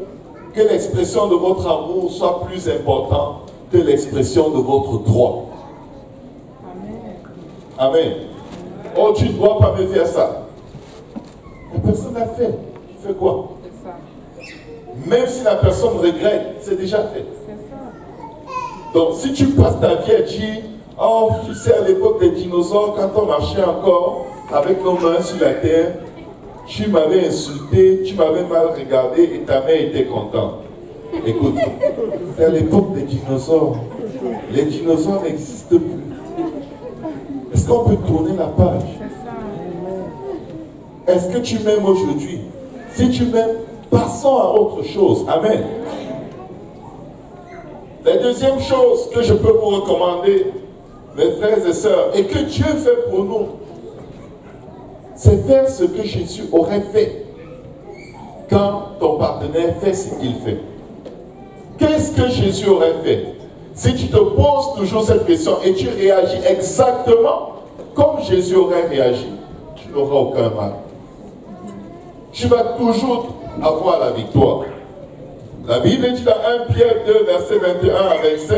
S1: que l'expression de votre amour soit plus importante que l'expression de votre droit. Amen. Oh, tu ne dois pas me faire ça. La personne l'a fait. Tu fais quoi? Même si la personne regrette, c'est déjà fait. Donc, si tu passes ta vie à dire Oh, tu sais, à l'époque des dinosaures, quand on marchait encore avec nos mains sur la terre, tu m'avais insulté, tu m'avais mal regardé et ta mère était contente. Écoute, c'est à l'époque des dinosaures. Les dinosaures n'existent plus. Est-ce qu'on peut tourner la page? Est-ce que tu m'aimes aujourd'hui? Si tu m'aimes, passons à autre chose. Amen. La deuxième chose que je peux vous recommander, mes frères et sœurs, et que Dieu fait pour nous, c'est faire ce que Jésus aurait fait quand ton partenaire fait ce qu'il fait. Qu'est-ce que Jésus aurait fait? Si tu te poses toujours cette question et tu réagis exactement comme Jésus aurait réagi, tu n'auras aucun mal. Tu vas toujours avoir la victoire. La Bible dit dans 1 Pierre 2, verset 21 à 25,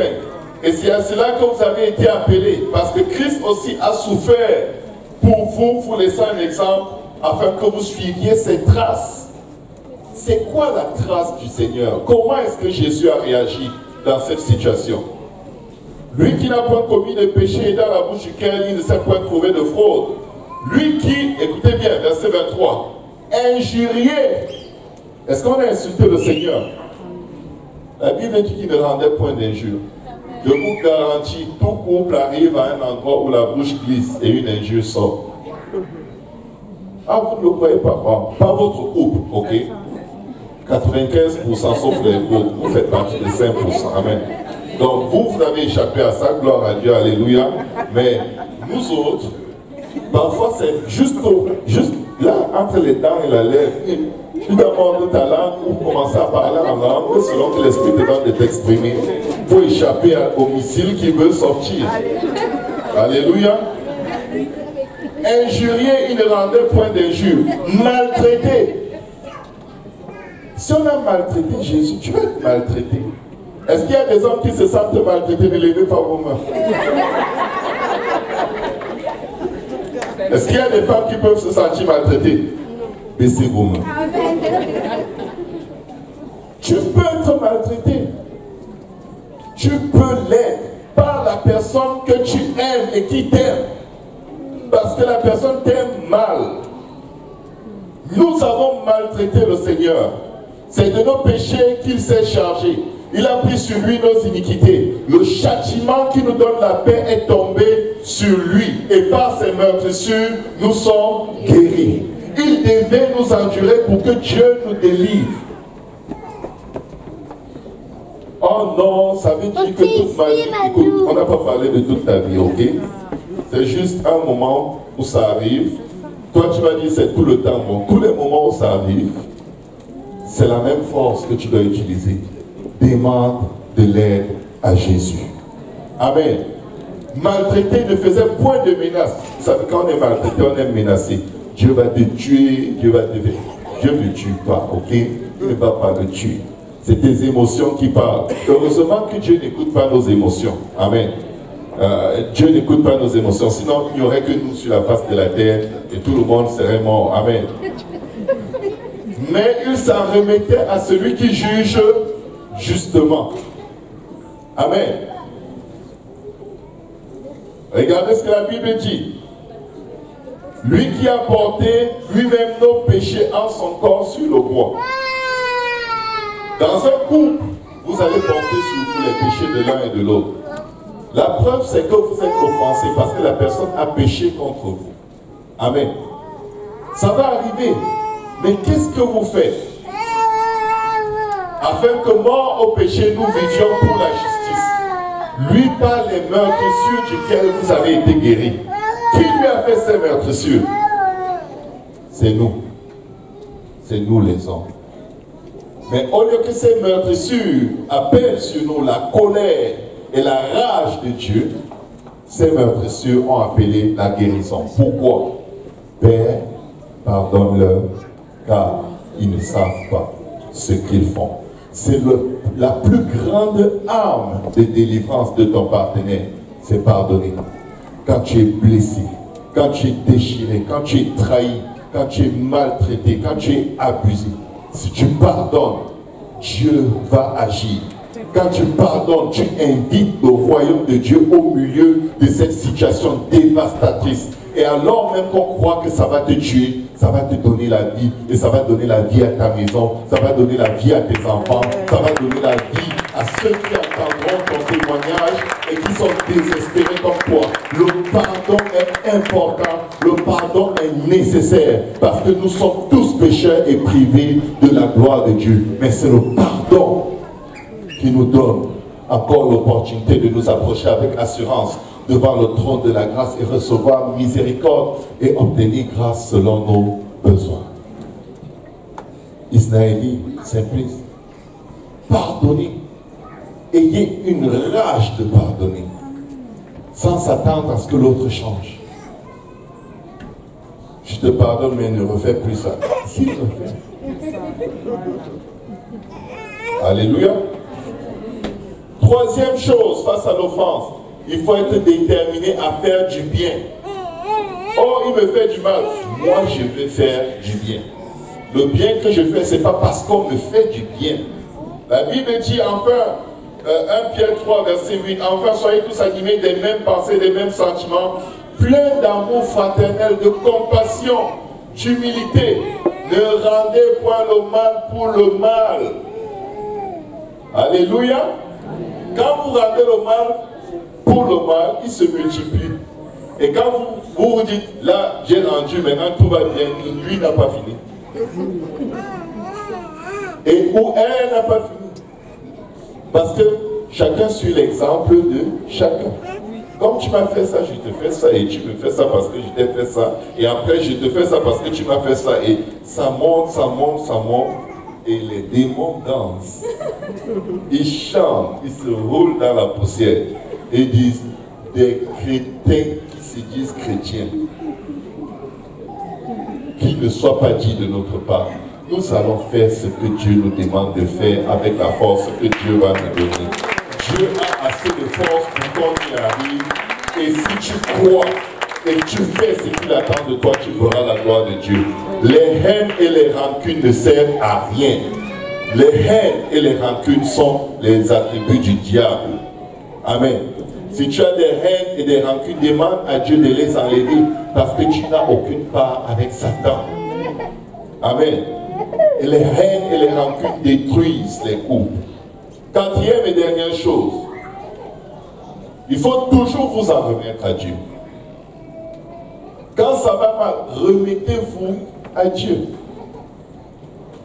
S1: et c'est à cela que vous avez été appelés, parce que Christ aussi a souffert pour vous, vous laisser un exemple, afin que vous suiviez ses traces. C'est quoi la trace du Seigneur? Comment est-ce que Jésus a réagi dans cette situation? Lui qui n'a point commis de péché dans la bouche duquel il ne s'est point trouvé de fraude. Lui qui, écoutez bien, verset 23, injuriait. Est-ce qu'on a insulté le Seigneur? La Bible dit qu'il ne rendait point d'injure. Je vous garantis, tout couple arrive à un endroit où la bouche glisse et une injure sort. Ah, vous ne le croyez pas, pas votre couple, ok? 95% sauf les vôtres, vous faites partie des 5%, amen. Donc vous, vous avez échappé à ça, gloire à Dieu, alléluia. Mais nous autres, parfois c'est juste, juste là, entre les dents et la lèvre, tu dois de ta langue ou commencer à parler en langue selon que l'Esprit te donne de t'exprimer pour échapper au missile qui veut sortir. Alléluia. Injurier, il ne rendait point d'injure. Maltraité. Si on a maltraité Jésus, tu vas être maltraité. Est-ce qu'il y a des hommes qui se sentent maltraités de lever par vos mains? Est-ce qu'il y a des femmes qui peuvent se sentir maltraitées? Baissez vos mains. Tu peux être maltraité. Tu peux l'être par la personne que tu aimes et qui t'aime. Parce que la personne t'aime mal. Nous avons maltraité le Seigneur. C'est de nos péchés qu'il s'est chargé. Il a pris sur lui nos iniquités. Le châtiment qui nous donne la paix est tombé sur lui. Et par ses meurtrissures, nous sommes guéris. Il devait nous endurer pour que Dieu nous délivre. Oh non, ça veut dire que toute ma vie, écoute, on n'a pas parlé de toute ta vie, ok? C'est juste un moment où ça arrive. Toi, tu vas dire c'est tout le temps. Bon, tous les moments où ça arrive, c'est la même force que tu dois utiliser. Demande de l'aide à Jésus. Amen. Maltraité ne faisait point de menace. Vous savez, quand on est maltraité, on est menacé. Dieu va te tuer, Dieu va te... Dieu ne tue pas, ok? Il ne va pas le tuer. C'est tes émotions qui parlent. Heureusement que Dieu n'écoute pas nos émotions. Amen. Euh, Dieu n'écoute pas nos émotions, sinon il n'y aurait que nous sur la face de la terre et tout le monde serait mort. Amen. Mais il s'en remettait à celui qui juge justement. Amen. Regardez ce que la Bible dit. Lui qui a porté lui-même nos péchés en son corps sur le bois. Dans un couple, vous allez porter sur vous les péchés de l'un et de l'autre. La preuve, c'est que vous êtes offensé parce que la personne a péché contre vous. Amen. Ça va arriver. Mais qu'est-ce que vous faites? Afin que mort au péché, nous vivions pour la justice. Lui par les meurtrissures duquel vous avez été guéris. Qui lui a fait ces meurtrissures C'est nous. C'est nous les hommes. Mais au lieu que ces meurtrissures appellent sur nous la colère et la rage de Dieu, ces meurtrissures ont appelé la guérison. Pourquoi? Père, pardonne-leur, car ils ne savent pas ce qu'ils font. C'est la plus grande arme de délivrance de ton partenaire, c'est pardonner. Quand tu es blessé, quand tu es déchiré, quand tu es trahi, quand tu es maltraité, quand tu es abusé, si tu pardonnes, Dieu va agir. Quand tu pardonnes, tu invites le royaume de Dieu au milieu de cette situation dévastatrice. Et alors même qu'on croit que ça va te tuer, ça va te donner la vie. Et ça va donner la vie à ta maison, ça va donner la vie à tes enfants, ça va donner la vie à ceux qui entendront ton témoignage et qui sont désespérés comme toi. Le pardon est important, le pardon est nécessaire parce que nous sommes tous pécheurs et privés de la gloire de Dieu. Mais c'est le pardon qui nous donne encore l'opportunité de nous approcher avec assurance devant le trône de la grâce et recevoir miséricorde et obtenir grâce selon nos besoins. Isnaéli, simpliste, pardonnez. Ayez une rage de pardonner, sans s'attendre à ce que l'autre change. Je te pardonne, mais ne refais plus ça. S'il refait. Alléluia. Troisième chose face à l'offense, il faut être déterminé à faire du bien. Oh, il me fait du mal. Moi, je vais faire du bien. Le bien que je fais, ce n'est pas parce qu'on me fait du bien. La Bible dit enfin, 1 euh, Pierre 3, verset 8, enfin soyez tous animés des mêmes pensées, des mêmes sentiments, pleins d'amour fraternel, de compassion, d'humilité. Ne rendez point le mal pour le mal. Alléluia. Quand vous rendez le mal pour le mal, il se multiplie. Et quand vous vous, dites, là, j'ai rendu, maintenant tout va bien, lui n'a pas fini. Et où elle n'a pas fini? Parce que chacun suit l'exemple de chacun. Comme tu m'as fait ça, je te fais ça, et tu me fais ça parce que je t'ai fait ça, et après je te fais ça parce que tu m'as fait ça, et ça monte, ça monte, ça monte, et les démons dansent. Ils chantent, ils se roulent dans la poussière, et disent, des chrétiens qui se disent chrétiens, qu'il ne soit pas dit de notre part. Nous allons faire ce que Dieu nous demande de faire avec la force que Dieu va nous donner. Dieu a assez de force pour qu'on y arrive. Et si tu crois et tu fais ce qu'il attend de toi, tu verras la gloire de Dieu. Les haines et les rancunes ne servent à rien. Les haines et les rancunes sont les attributs du diable. Amen. Si tu as des haines et des rancunes, demande à Dieu de les enlever parce que tu n'as aucune part avec Satan. Amen. Et les haines et les rancunes détruisent les couples. Quatrième et dernière chose, il faut toujours vous en remettre à Dieu. Quand ça va mal, remettez-vous à Dieu.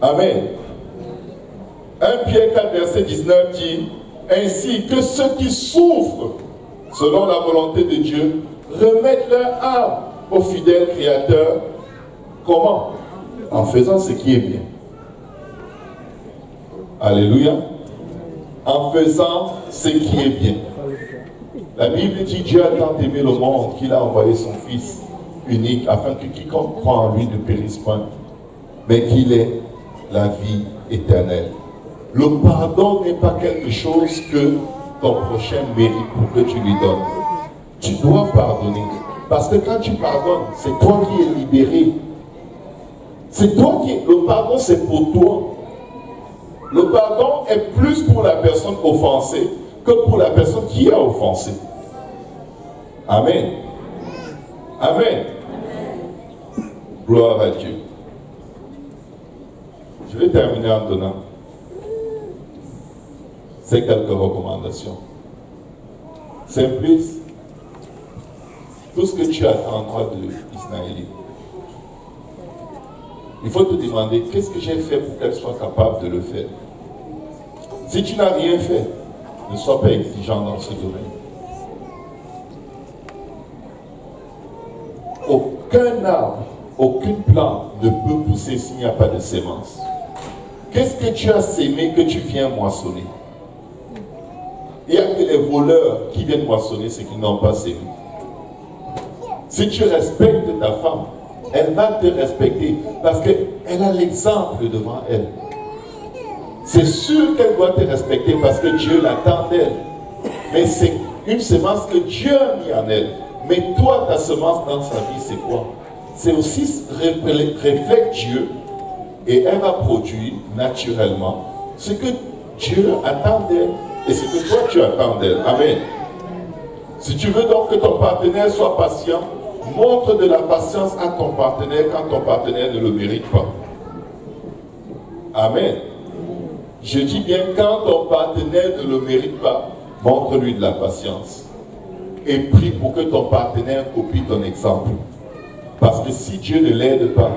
S1: Amen. 1 Pierre 4, verset 19 dit, ainsi que ceux qui souffrent selon la volonté de Dieu remettent leur âme au fidèle Créateur. Comment? En faisant ce qui est bien. Alléluia. En faisant ce qui est bien. La Bible dit Dieu a tant aimé le monde qu'il a envoyé son Fils unique afin que quiconque croit en lui ne périsse point, mais qu'il ait la vie éternelle. Le pardon n'est pas quelque chose que ton prochain mérite pour que tu lui donnes. Tu dois pardonner. Parce que quand tu pardonnes, c'est toi qui es libéré. C'est toi qui... Le pardon, c'est pour toi. Le pardon est plus pour la personne offensée que pour la personne qui a offensé. Amen. Amen. Gloire à Dieu. Je vais terminer en donnant ces quelques recommandations. Simplice, tout ce que tu attendras de Ismaël. Il faut te demander qu'est-ce que j'ai fait pour qu'elle soit capable de le faire? Si tu n'as rien fait, ne sois pas exigeant dans ce domaine. Aucun arbre, aucune plante ne peut pousser s'il n'y a pas de sémence. Qu'est-ce que tu as sémé que tu viens moissonner? Il n'y a que les voleurs qui viennent moissonner ce qu'ils n'ont pas sémé. Si tu respectes ta femme, elle va te respecter parce qu'elle a l'exemple devant elle. C'est sûr qu'elle doit te respecter parce que Dieu l'attend d'elle. Mais c'est une semence que Dieu a mis en elle. Mais toi, ta semence dans sa vie, c'est quoi? C'est aussi reflète Dieu et elle va produire naturellement ce que Dieu attend d'elle et ce que toi tu attends d'elle. Amen. Si tu veux donc que ton partenaire soit patient, montre de la patience à ton partenaire quand ton partenaire ne le mérite pas. Amen. Je dis bien, quand ton partenaire ne le mérite pas, montre-lui de la patience. Et prie pour que ton partenaire copie ton exemple. Parce que si Dieu ne l'aide pas,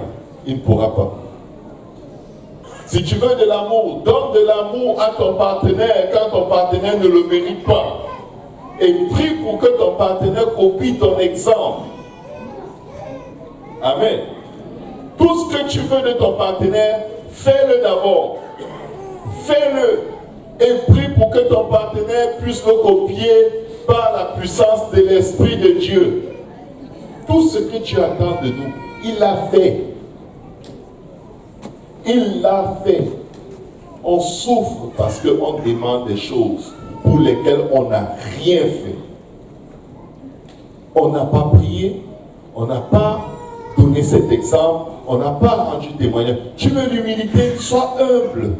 S1: il ne pourra pas. Si tu veux de l'amour, donne de l'amour à ton partenaire quand ton partenaire ne le mérite pas. Et prie pour que ton partenaire copie ton exemple. Amen. Tout ce que tu veux de ton partenaire, fais-le d'abord. Fais-le. Et prie pour que ton partenaire puisse le copier par la puissance de l'Esprit de Dieu. Tout ce que tu attends de nous, il l'a fait. Il l'a fait. On souffre parce qu'on demande des choses pour lesquelles on n'a rien fait. On n'a pas prié, on n'a pas donné cet exemple, on n'a pas rendu témoignage. Tu veux l'humilité, sois humble.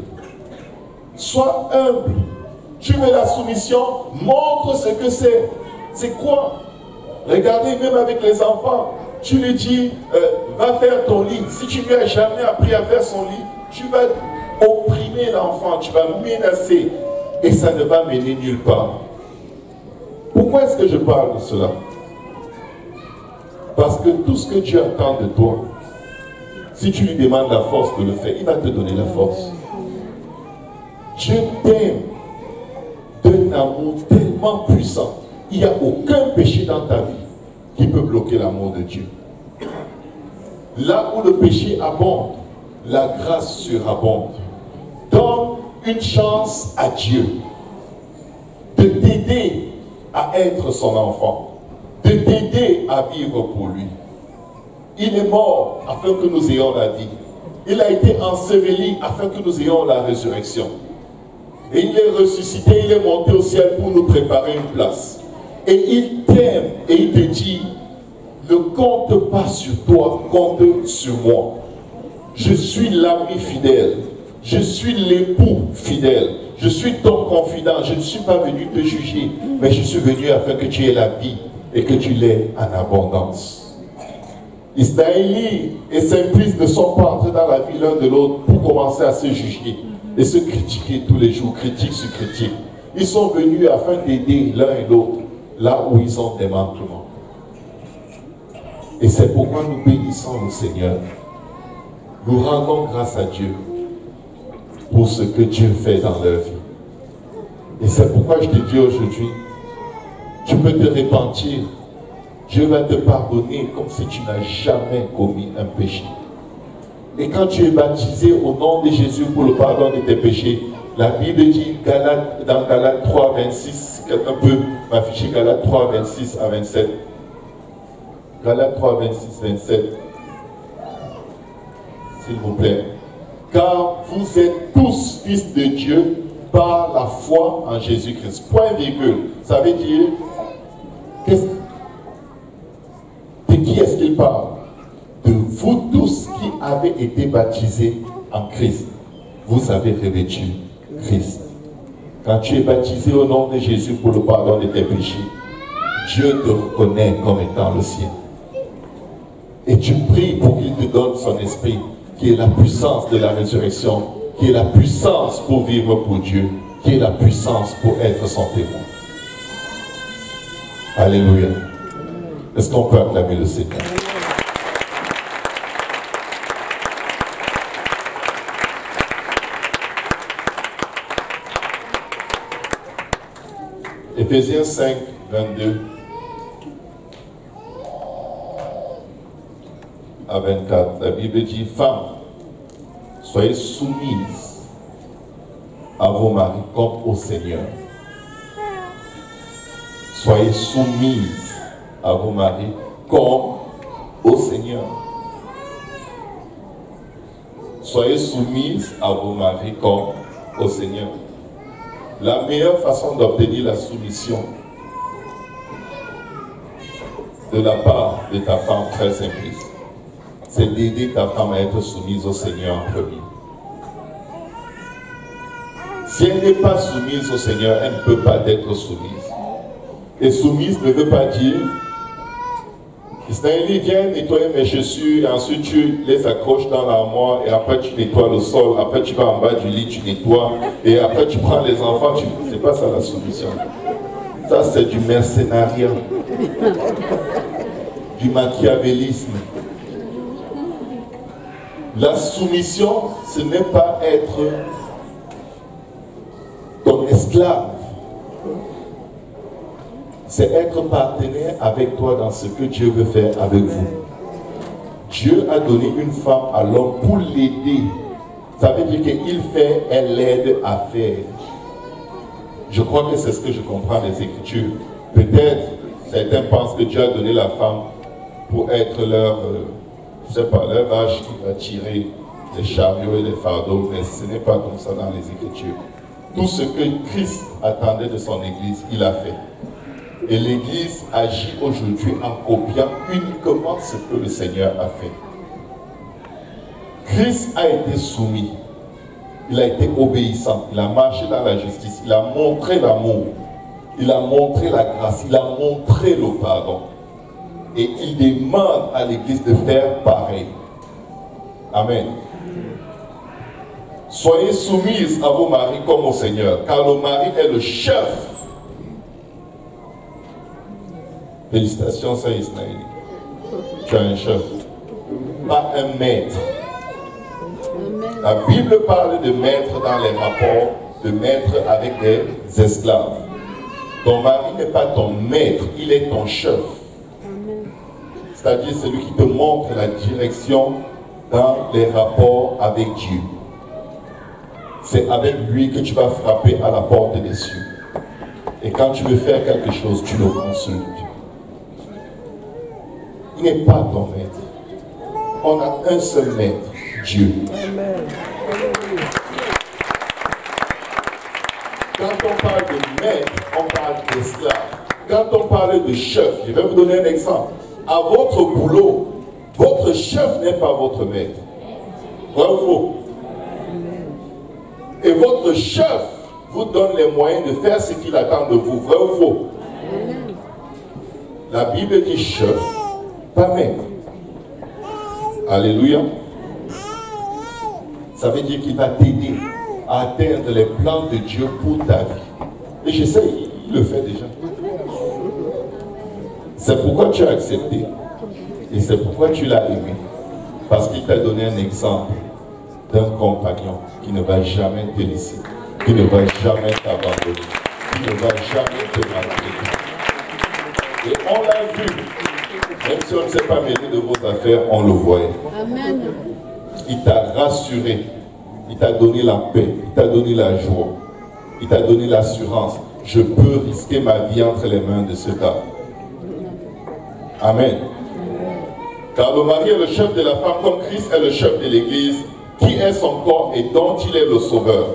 S1: Sois humble. Tu veux la soumission, montre ce que c'est. C'est quoi? Regardez, même avec les enfants, tu lui dis, euh, va faire ton lit. Si tu lui as jamais appris à faire son lit, tu vas opprimer l'enfant, tu vas menacer. Et ça ne va mener nulle part. Pourquoi est-ce que je parle de cela? Parce que tout ce que Dieu attend de toi, si tu lui demandes la force de le faire, il va te donner la force. Dieu t'aime d'un amour tellement puissant. Il n'y a aucun péché dans ta vie qui peut bloquer l'amour de Dieu. Là où le péché abonde, la grâce surabonde. Donne une chance à Dieu de t'aider à être son enfant, de t'aider à vivre pour lui. Il est mort afin que nous ayons la vie. Il a été enseveli afin que nous ayons la résurrection. Et il est ressuscité, il est monté au ciel pour nous préparer une place. Et il t'aime et il te dit, ne compte pas sur toi, compte sur moi. Je suis l'ami fidèle. Je suis l'époux fidèle. Je suis ton confident. Je ne suis pas venu te juger, mais je suis venu afin que tu aies la vie et que tu l'aies en abondance. Ismaëli et Saint-Fils ne sont pas entrés dans la vie l'un de l'autre pour commencer à se juger et se critiquer tous les jours, critique sur critique. Ils sont venus afin d'aider l'un et l'autre là où ils ont des manquements. Et c'est pourquoi nous bénissons le Seigneur. Nous rendons grâce à Dieu pour ce que Dieu fait dans leur vie. Et c'est pourquoi je te dis aujourd'hui, tu peux te repentir. Dieu va te pardonner comme si tu n'as jamais commis un péché. Et quand tu es baptisé au nom de Jésus pour le pardon de tes péchés, la Bible dit dans Galates 3, 26, si quelqu'un peut m'afficher Galates 3, 26 à 27. Galates 3, 26, 27. S'il vous plaît. Car vous êtes tous fils de Dieu par la foi en Jésus-Christ. Point virgule. Ça veut dire, de qui est-ce qu'il parle? Vous tous qui avez été baptisés en Christ. Vous avez revêtu Christ. Quand tu es baptisé au nom de Jésus pour le pardon de tes péchés, Dieu te reconnaît comme étant le sien. Et tu pries pour qu'il te donne son esprit, qui est la puissance de la résurrection, qui est la puissance pour vivre pour Dieu, qui est la puissance pour être son témoin. Alléluia. Est-ce qu'on peut acclamer le Seigneur? Éphésiens 5, 22 à 24, la Bible dit, femmes, soyez soumises à vos maris comme au Seigneur. Soyez soumises à vos maris comme au Seigneur. Soyez soumises à vos maris comme au Seigneur. La meilleure façon d'obtenir la soumission de la part de ta femme très simpliste, c'est d'aider ta femme à être soumise au Seigneur en premier. Si elle n'est pas soumise au Seigneur, elle ne peut pas être soumise. Et soumise ne veut pas dire Ismaël, viens nettoyer mes chaussures, ensuite tu les accroches dans l'armoire, et après tu nettoies le sol, après tu vas en bas du lit, tu nettoies, et après tu prends les enfants, tu... c'est pas ça la solution. Ça c'est du mercenariat, du machiavélisme. La soumission, ce n'est pas être ton esclave. C'est être partenaire avec toi dans ce que Dieu veut faire avec vous. Dieu a donné une femme à l'homme pour l'aider. Ça veut dire qu'il fait, elle l'aide à faire. Je crois que c'est ce que je comprends des Écritures. Peut-être, certains pensent que Dieu a donné la femme pour être leur, euh, je pas, leur vache qui va tirer les chariots et les fardeaux, mais ce n'est pas comme ça dans les Écritures. Tout ce que Christ attendait de son Église, il a fait. Et l'Église agit aujourd'hui en copiant uniquement ce que le Seigneur a fait. Christ a été soumis. Il a été obéissant. Il a marché dans la justice. Il a montré l'amour. Il a montré la grâce. Il a montré le pardon. Et il demande à l'Église de faire pareil. Amen. Soyez soumises à vos maris comme au Seigneur, car le mari est le chef. Félicitations, Saint Ismaël. Tu as un chef, pas un maître. La Bible parle de maître dans les rapports, de maître avec des esclaves. Ton mari n'est pas ton maître, il est ton chef. C'est-à-dire celui qui te montre la direction dans les rapports avec Dieu. C'est avec lui que tu vas frapper à la porte des cieux. Et quand tu veux faire quelque chose, tu le consultes. Il n'est pas ton maître. On a un seul maître, Dieu. Quand on parle de maître, on parle d'esclave. Quand on parle de chef, je vais vous donner un exemple. À votre boulot, votre chef n'est pas votre maître. Faux Et votre chef vous donne les moyens de faire ce qu'il attend de vous. Vrai ou faux La Bible dit chef, pas maître. Alléluia. Ça veut dire qu'il va t'aider à atteindre les plans de Dieu pour ta vie. Et je sais, il le fait déjà. C'est pourquoi tu as accepté. Et c'est pourquoi tu l'as aimé. Parce qu'il t'a donné un exemple d'un compagnon qui ne va jamais te laisser, qui ne va jamais t'abandonner, qui ne va jamais te maltraiter. Et on l'a vu. Même si on ne s'est pas mêlé de vos affaires, on le voyait. Amen. Il t'a rassuré. Il t'a donné la paix. Il t'a donné la joie. Il t'a donné l'assurance. Je peux risquer ma vie entre les mains de ce gars. Amen. Car le mari est le chef de la femme comme Christ est le chef de l'Église, qui est son corps et dont il est le sauveur.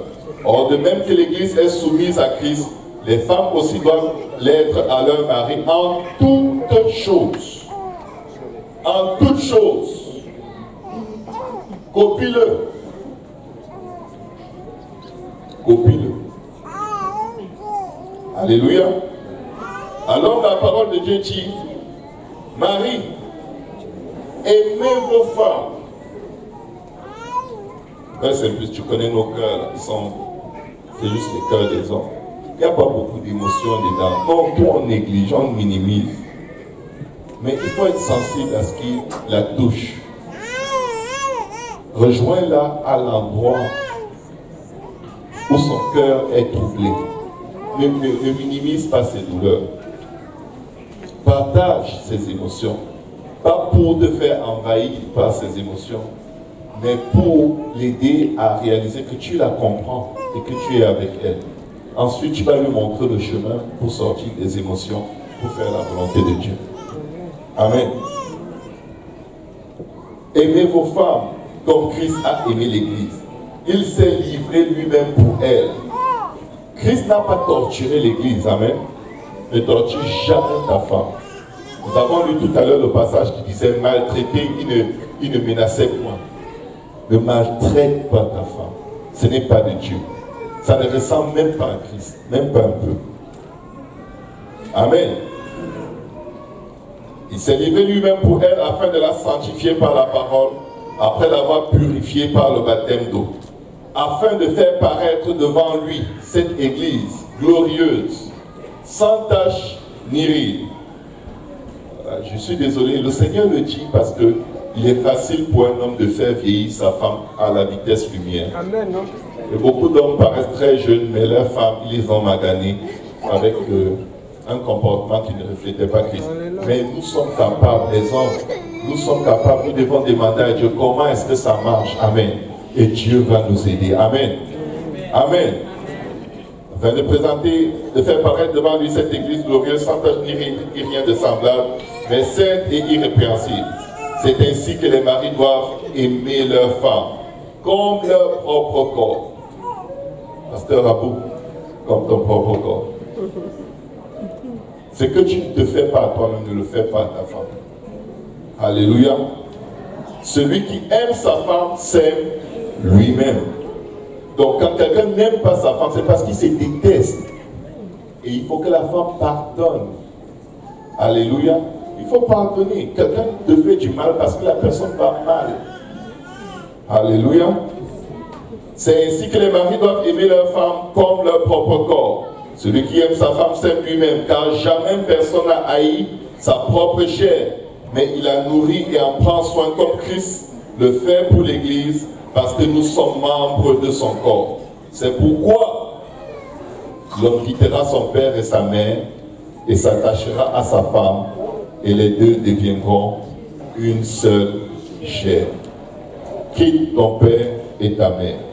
S1: Or, de même que l'Église est soumise à Christ, les femmes aussi doivent l'être à leur mari en toutes choses. En toutes choses. Copie-le. Copie-le. Alléluia. Alors la parole de Dieu dit, Marie, Aimez vos femmes. c'est plus, tu connais nos cœurs, ils sont, c'est juste les cœurs des hommes. Il n'y a pas beaucoup d'émotions dedans. On néglige, on minimise. Mais il faut être sensible à ce qui la touche. Rejoins-la à l'endroit où son cœur est troublé. Ne, ne minimise pas ses douleurs. Partage ses émotions. Pas pour te faire envahir par ses émotions, mais pour l'aider à réaliser que tu la comprends et que tu es avec elle. Ensuite, tu vas lui montrer le chemin pour sortir des émotions, pour faire la volonté de Dieu. Amen. Aimez vos femmes comme Christ a aimé l'Église. Il s'est livré lui-même pour elle. Christ n'a pas torturé l'Église. Amen. Ne torture jamais ta femme. Nous avons lu tout à l'heure le passage qui disait maltraiter, il ne, menaçait point. Ne maltraite pas ta femme. Ce n'est pas de Dieu. Ça ne ressemble même pas à Christ, même pas un peu. Amen. Il s'est livré lui-même pour elle afin de la sanctifier par la parole, après l'avoir purifiée par le baptême d'eau, afin de faire paraître devant lui cette église glorieuse, sans tache ni ride, je suis désolé, le Seigneur le dit parce que il est facile pour un homme de faire vieillir sa femme à la vitesse lumière. Amen. Et beaucoup d'hommes paraissent très jeunes, mais leurs femmes, ils les ont maganées avec un comportement qui ne reflétait pas Christ. Mais nous sommes capables, les hommes, nous sommes capables, nous devons demander à Dieu comment est-ce que ça marche. Amen. Et Dieu va nous aider. Amen. Amen. Afin de présenter, de faire paraître devant lui cette église glorieuse sans tâche ni rien de semblable, mais sainte et irrépréhensible. C'est ainsi que les maris doivent aimer leurs femmes, comme leur propre corps. Pasteur Abou, comme ton propre corps. Ce que tu ne te fais pas à toi-même, ne le fais pas à ta femme. Alléluia. Celui qui aime sa femme s'aime lui-même. Donc quand quelqu'un n'aime pas sa femme, c'est parce qu'il se déteste. Et il faut que la femme pardonne. Alléluia. Il faut pardonner. Quelqu'un te fait du mal parce que la personne va mal. Alléluia. C'est ainsi que les maris doivent aimer leur femme comme leur propre corps. Celui qui aime sa femme s'aime lui-même, car jamais personne n'a haï sa propre chair, mais il la nourrit et en prend soin comme Christ le fait pour l'Église, parce que nous sommes membres de son corps. C'est pourquoi l'homme quittera son père et sa mère et s'attachera à sa femme, et les deux deviendront une seule chair. Quitte ton père et ta mère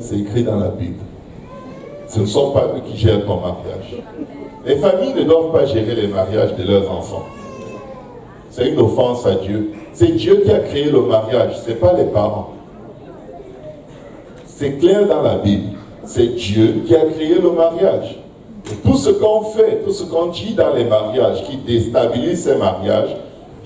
S1: C'est écrit dans la Bible. Ce ne sont pas eux qui gèrent ton mariage. Les familles ne doivent pas gérer les mariages de leurs enfants. C'est une offense à Dieu. C'est Dieu qui a créé le mariage, ce n'est pas les parents. C'est clair dans la Bible. C'est Dieu qui a créé le mariage. Tout ce qu'on fait, tout ce qu'on dit dans les mariages qui déstabilise ces mariages,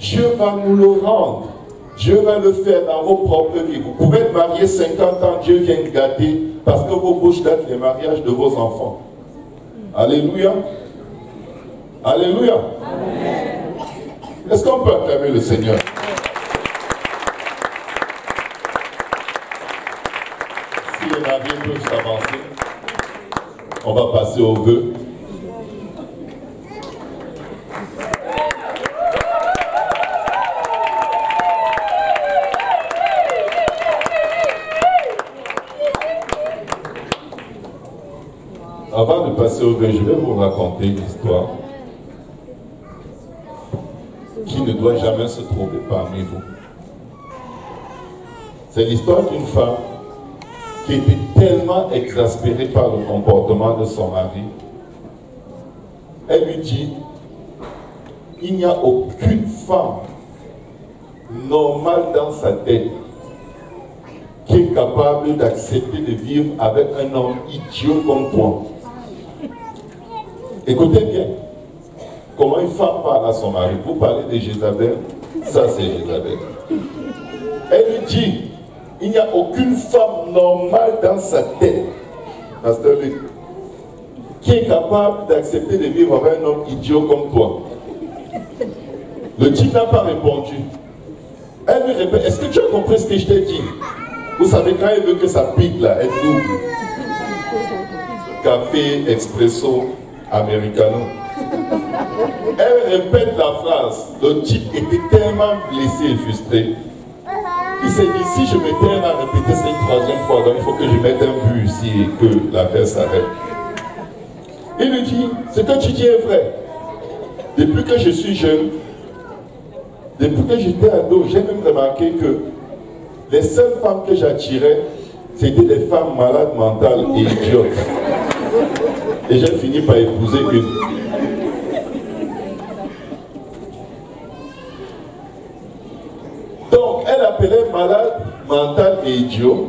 S1: Dieu va nous le rendre. Dieu va le faire dans vos propres vies. Vous pouvez être marié 50 ans, Dieu vient gâter parce que vos bouches datent les mariages de vos enfants. Alléluia. Alléluia. Est-ce qu'on peut acclamer le Seigneur? Si les mariés peuvent s'avancer, on va passer au vœu. Avant de passer au vœu, je vais vous une histoire qui ne doit jamais se trouver parmi vous. C'est l'histoire d'une femme qui était tellement exaspérée par le comportement de son mari. Elle lui dit, il n'y a aucune femme normale dans sa tête qui est capable d'accepter de vivre avec un homme idiot comme toi. Écoutez bien. Comment une femme parle à son mari? Vous parlez de Jézabel, ça c'est Jézabel. Elle lui dit, il n'y a aucune femme normale dans sa tête, Pasteur Luc, qui est capable d'accepter de vivre avec un homme idiot comme toi. Le type n'a pas répondu. Elle lui répète, est-ce que tu as compris ce que je t'ai dit? Vous savez, quand elle veut que ça pique là, elle double. Café, expresso, americano. Elle répète la phrase. Le type était tellement blessé et frustré. Il s'est dit, si je me m'étais à répéter cette troisième fois, donc il faut que je mette un but ici et que l'affaire s'arrête. Il lui dit, ce que tu dis est vrai. Depuis que je suis jeune, depuis que j'étais ado, j'ai même remarqué que les seules femmes que j'attirais, c'était des femmes malades mentales et idiotes. Et j'ai fini par épouser une. Donc, elle appelait malade, mental et idiot.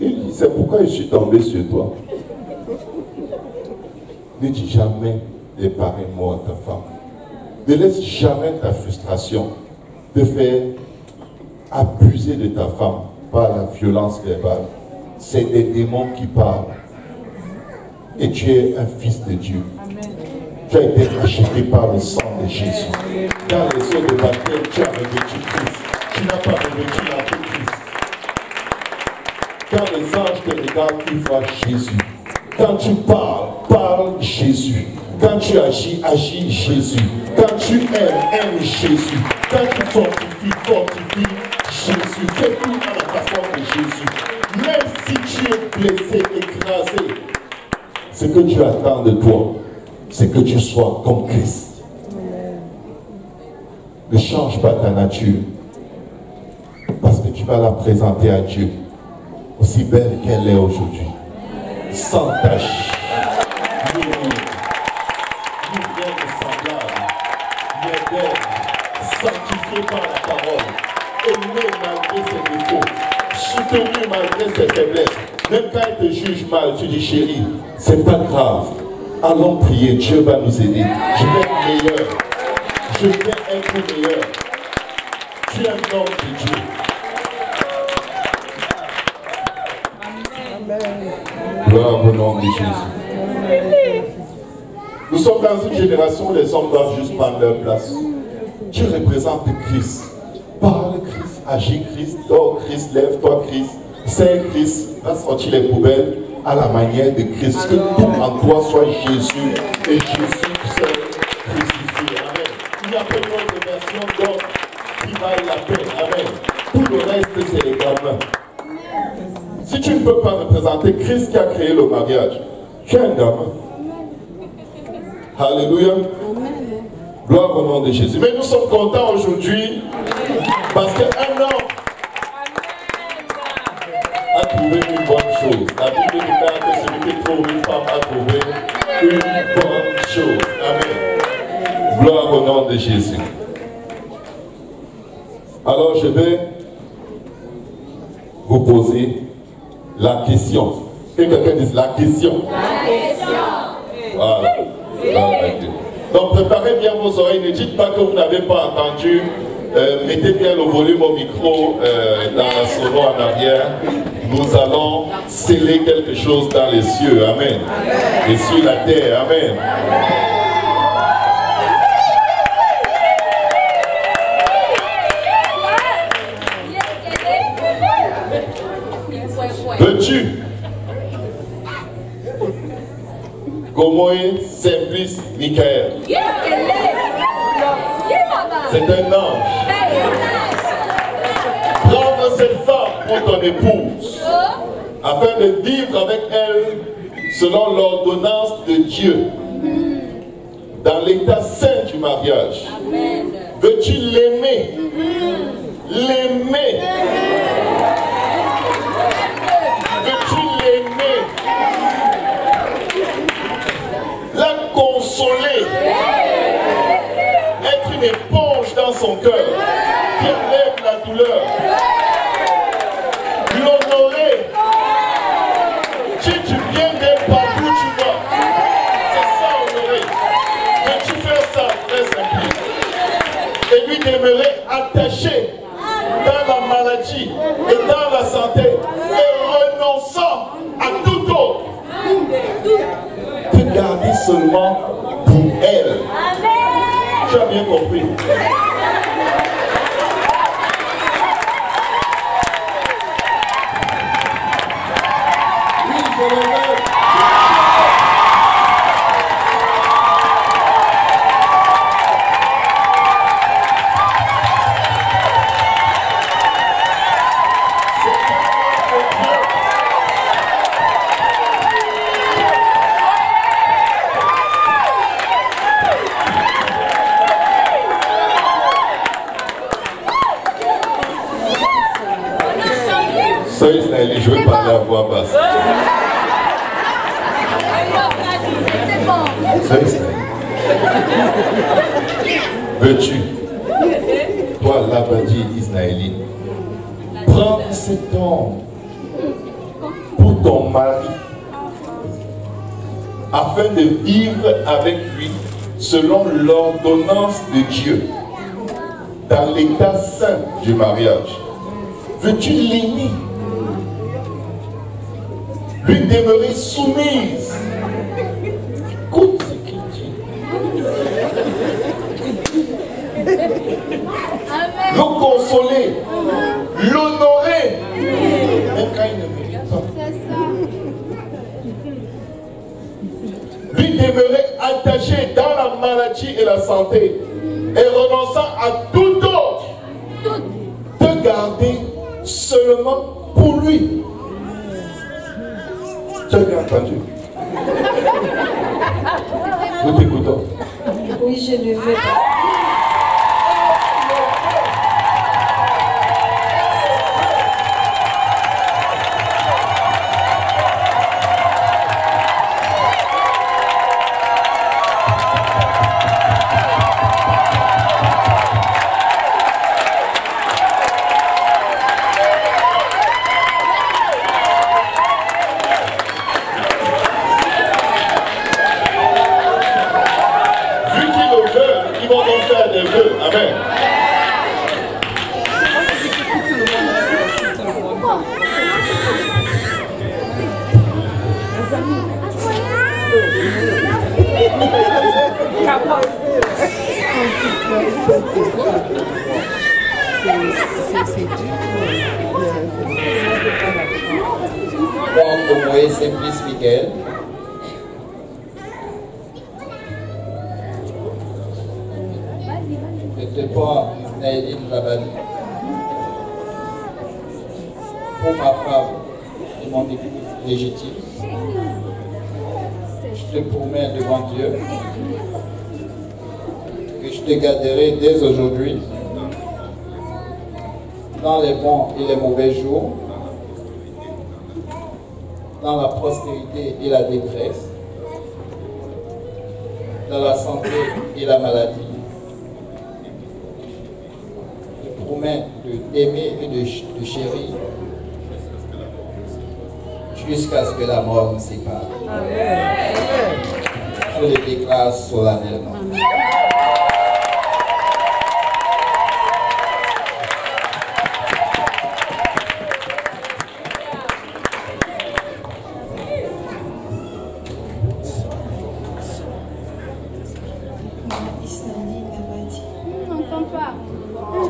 S1: Il dit, c'est pourquoi je suis tombé sur toi. Ne dis jamais des pareils mots à ta femme. Ne laisse jamais ta frustration te faire abuser de ta femme par la violence verbale. C'est des démons qui parlent et tu es un fils de Dieu. Tu as été racheté par le sang de Jésus. Dans les eaux de baptême, tu as revêtu Christ. Tu n'as pas revêtu l'antéchrist. Quand les anges te regardent, ils voient Jésus. Quand tu parles, parle Jésus. Quand tu agis, agis Jésus. Quand tu aimes, aime Jésus. Quand tu fortifies, fortifie Jésus. Fais tout à la façon de Jésus. Même si tu es blessé, écrasé, Ce que Dieu attend de toi, c'est que tu sois comme Christ. Ne change pas ta nature. Parce que tu vas la présenter à Dieu aussi belle qu'elle est aujourd'hui. Sans tâche. Sanctifiée par la parole, aimée malgré ses défauts, soutenue malgré ses faiblesses. Même quand elle te juge mal, tu dis chérie, c'est pas grave. Allons prier, Dieu va nous aider. Je vais être meilleur. Je vais être meilleur. Tu es un homme de Dieu. Gloire au nom de Jésus. Nous sommes dans une génération où les hommes doivent juste prendre leur place. Tu représentes Christ. Parle Christ, agis Christ, dors Christ, lève-toi Christ, c'est Christ, va sortir les poubelles à la manière de Christ. Que tout en toi soit Jésus et Jésus seul crucifié. Amen. Il n'y a pas d'autre version d'homme qui vaille la paix. Amen. Tout le reste, c'est les gamins. Si tu ne peux pas représenter Christ qui a créé le mariage, tu es un gamin. Alléluia. Gloire au nom de Jésus. Mais nous sommes contents aujourd'hui parce qu'un homme a trouvé une bonne chose. La Bible déclare que celui qui trouve une femme a trouvé une bonne chose. Amen. Gloire au nom de Jésus. Alors je vais vous poser la question. Que quelqu'un dise la question.
S2: La question.
S1: Voilà. Donc préparez bien vos oreilles. Ne dites pas que vous n'avez pas entendu. Euh, mettez bien le volume au micro euh, dans la solo en arrière. Nous allons sceller quelque chose dans les cieux. Amen. Et sur la terre. Amen. Veux-tu Gomoé Simplice Michael. C'est un ange. Épouse afin de vivre avec elle selon l'ordonnance de Dieu. Dans l'état saint du mariage. Veux-tu l'aimer? L'aimer. Veux-tu l'aimer? La consoler. Être une éponge dans son cœur qui enlève la douleur L'honorer Si tu viens d'elle partout où tu vas C'est ça honorer Veux-tu faire ça très simple et lui demeurer attaché dans la maladie et dans la santé et renonçant à tout autre te garder seulement pour elle. Tu as bien compris. Oui, selon l'ordonnance de Dieu dans l'état saint du mariage. Veux-tu l'aimer? Lui demeurer soumise Écoute ce qu'il dit. Le consoler, santé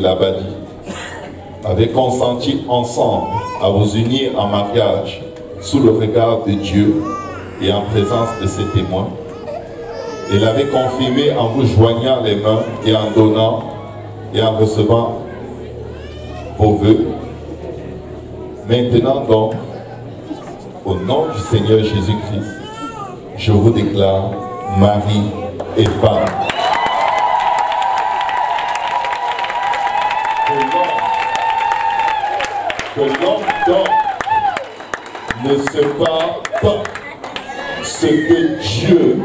S1: Labadi, avez consenti ensemble à vous unir en mariage sous le regard de Dieu et en présence de ses témoins. Et l'avez confirmé en vous joignant les mains et en donnant et en recevant vos voeux. Maintenant donc, au nom du Seigneur Jésus-Christ, je vous déclare mari et femme. Que l'homme ne se pas ce que Dieu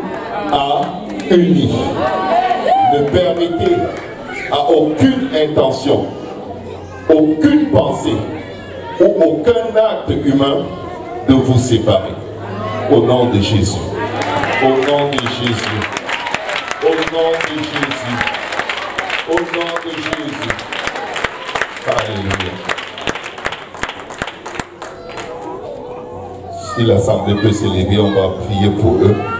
S1: a Ne permettez à aucune intention, aucune pensée ou aucun acte humain de vous séparer. Au nom de Jésus. Au nom de Jésus. Au nom de Jésus. Au nom de Jésus. Alléluia. Si l'Assemblée peut s'élever, on va prier pour eux.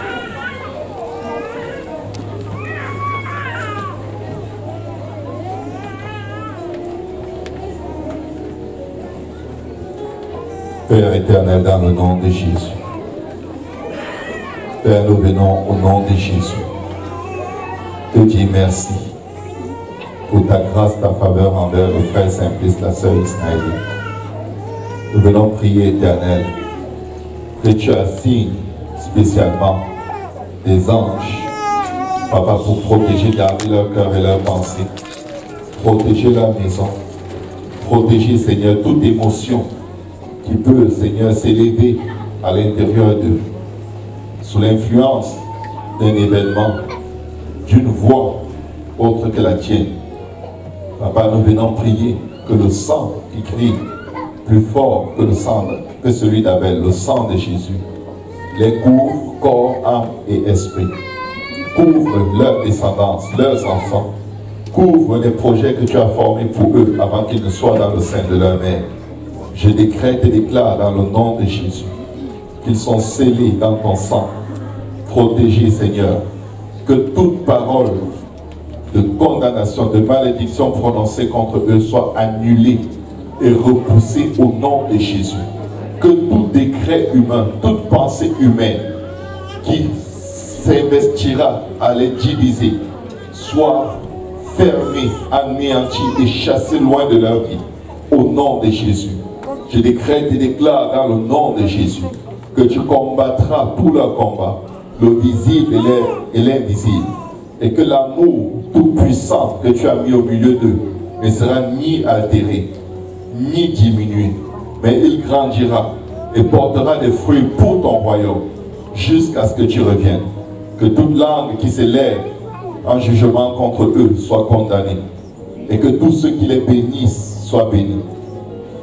S1: Dans le nom de Jésus. Père, nous venons au nom de Jésus. Te dire merci pour ta grâce, ta faveur envers le frère Simplice, la sœur Ismaël. Nous venons prier, éternel, que tu assignes spécialement des anges, Papa, pour protéger, garder leur cœur et leur pensée, protéger leur maison, protéger, Seigneur, toute émotion qui peut, Seigneur, s'élever à l'intérieur d'eux, sous l'influence d'un événement, d'une voix autre que la tienne. Papa, nous venons prier que le sang qui crie plus fort que le sang, que celui d'Abel, le sang de Jésus, les couvre corps, âme et esprit. Couvre leur descendance, leurs enfants. Couvre les projets que tu as formés pour eux avant qu'ils ne soient dans le sein de leur mère. Je décrète et déclare dans le nom de Jésus qu'ils sont scellés dans ton sang. Protégés, Seigneur. Que toute parole de condamnation, de malédiction prononcée contre eux soit annulée et repoussée au nom de Jésus. Que tout décret humain, toute pensée humaine qui s'investira à les diviser soit fermée, anéantie et chassée loin de leur vie. Au nom de Jésus. Je décrète et déclare dans le nom de Jésus que tu combattras tous leurs combats, le visible et l'invisible et que l'amour tout-puissant que tu as mis au milieu d'eux ne sera ni altéré, ni diminué, mais il grandira et portera des fruits pour ton royaume jusqu'à ce que tu reviennes. Que toute langue qui s'élève en jugement contre eux soit condamnée et que tous ceux qui les bénissent soient bénis.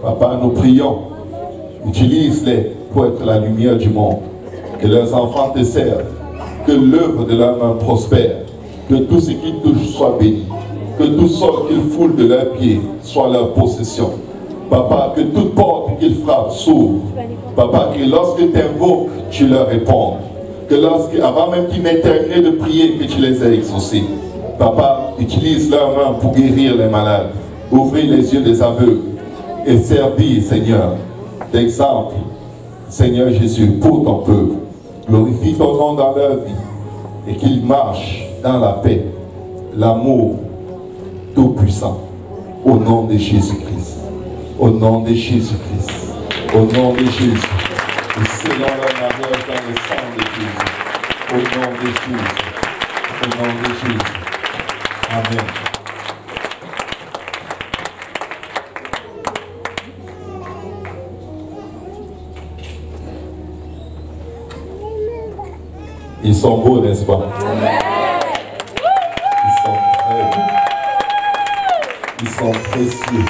S1: Papa, nous prions, utilise-les pour être la lumière du monde, que leurs enfants te servent, que l'œuvre de leur main prospère que tout ce qui touche soit béni. Que tout sol qu'ils foulent de leurs pieds soit leur possession. Papa, que toute porte qu'ils frappent s'ouvre. Papa, que lorsque tu invoques, tu leur réponds. Que lorsque, avant même qu'ils terminé de prier, que tu les aies exaucés. Papa, utilise leurs mains pour guérir les malades. Ouvrir les yeux des aveugles. Et servir, Seigneur, d'exemple, Seigneur Jésus, pour ton peuple. Glorifie ton nom dans leur vie. Et qu'ils marchent dans la paix, l'amour tout-puissant. Au nom de Jésus-Christ. Au nom de Jésus-Christ. Au nom de Jésus. Et selon leur mariage dans le sang de Jésus. Au nom de Jésus. Au nom de Jésus. Amen. Ils sont beaux, n'est-ce pas? Amen. précieux.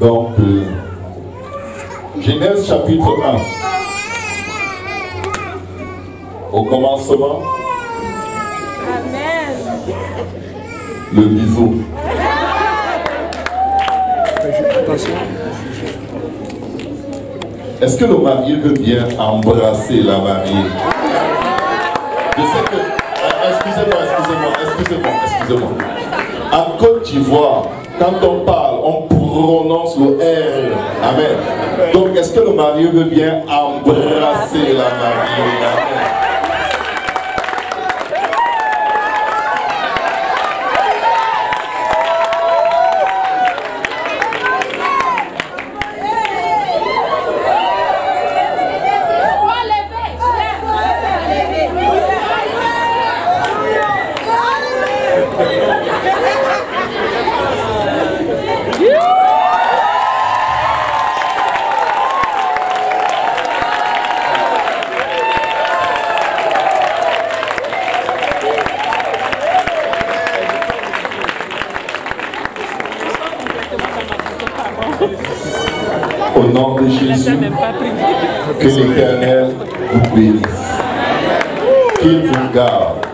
S1: Donc, euh, Genèse chapitre 1. Au commencement. Amen. Le bisou. Est-ce que le marié veut bien embrasser la mariée? Je sais que... Euh, excusez-moi, excusez-moi, excusez-moi, excusez-moi. En Côte d'Ivoire, quand on parle, on prononce le R. Amen. Donc, est-ce que le mari veut bien embrasser la mariée? Que l'Éternel vous bénisse. Qu'il vous garde.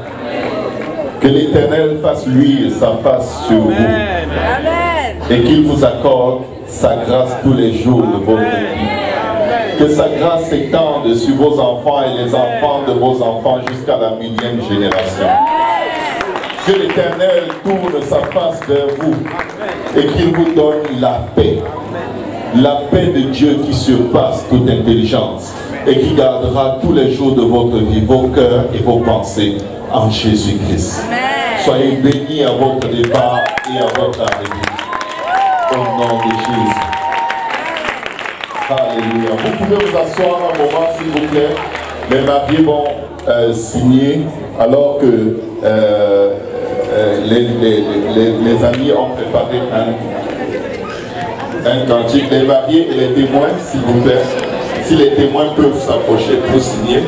S1: Que l'Éternel fasse lui sa face sur vous. Et qu'il vous accorde sa grâce tous les jours de votre vie. Que sa grâce s'étende sur vos enfants et les enfants de vos enfants jusqu'à la millième génération. Que l'Éternel tourne sa face vers vous et qu'il vous donne la paix la paix de Dieu qui surpasse toute intelligence et qui gardera tous les jours de votre vie vos cœurs et vos pensées en Jésus-Christ. Soyez bénis à votre départ et à votre arrivée. Au nom de Jésus. Alléluia. Vous pouvez vous asseoir un moment, s'il vous plaît. Les mariés vont euh, signer alors que euh, euh, les, les, les, les, amis ont préparé un, un cantique. Les mariés et les témoins, s'il vous plaît. Si les témoins peuvent s'approcher pour signer.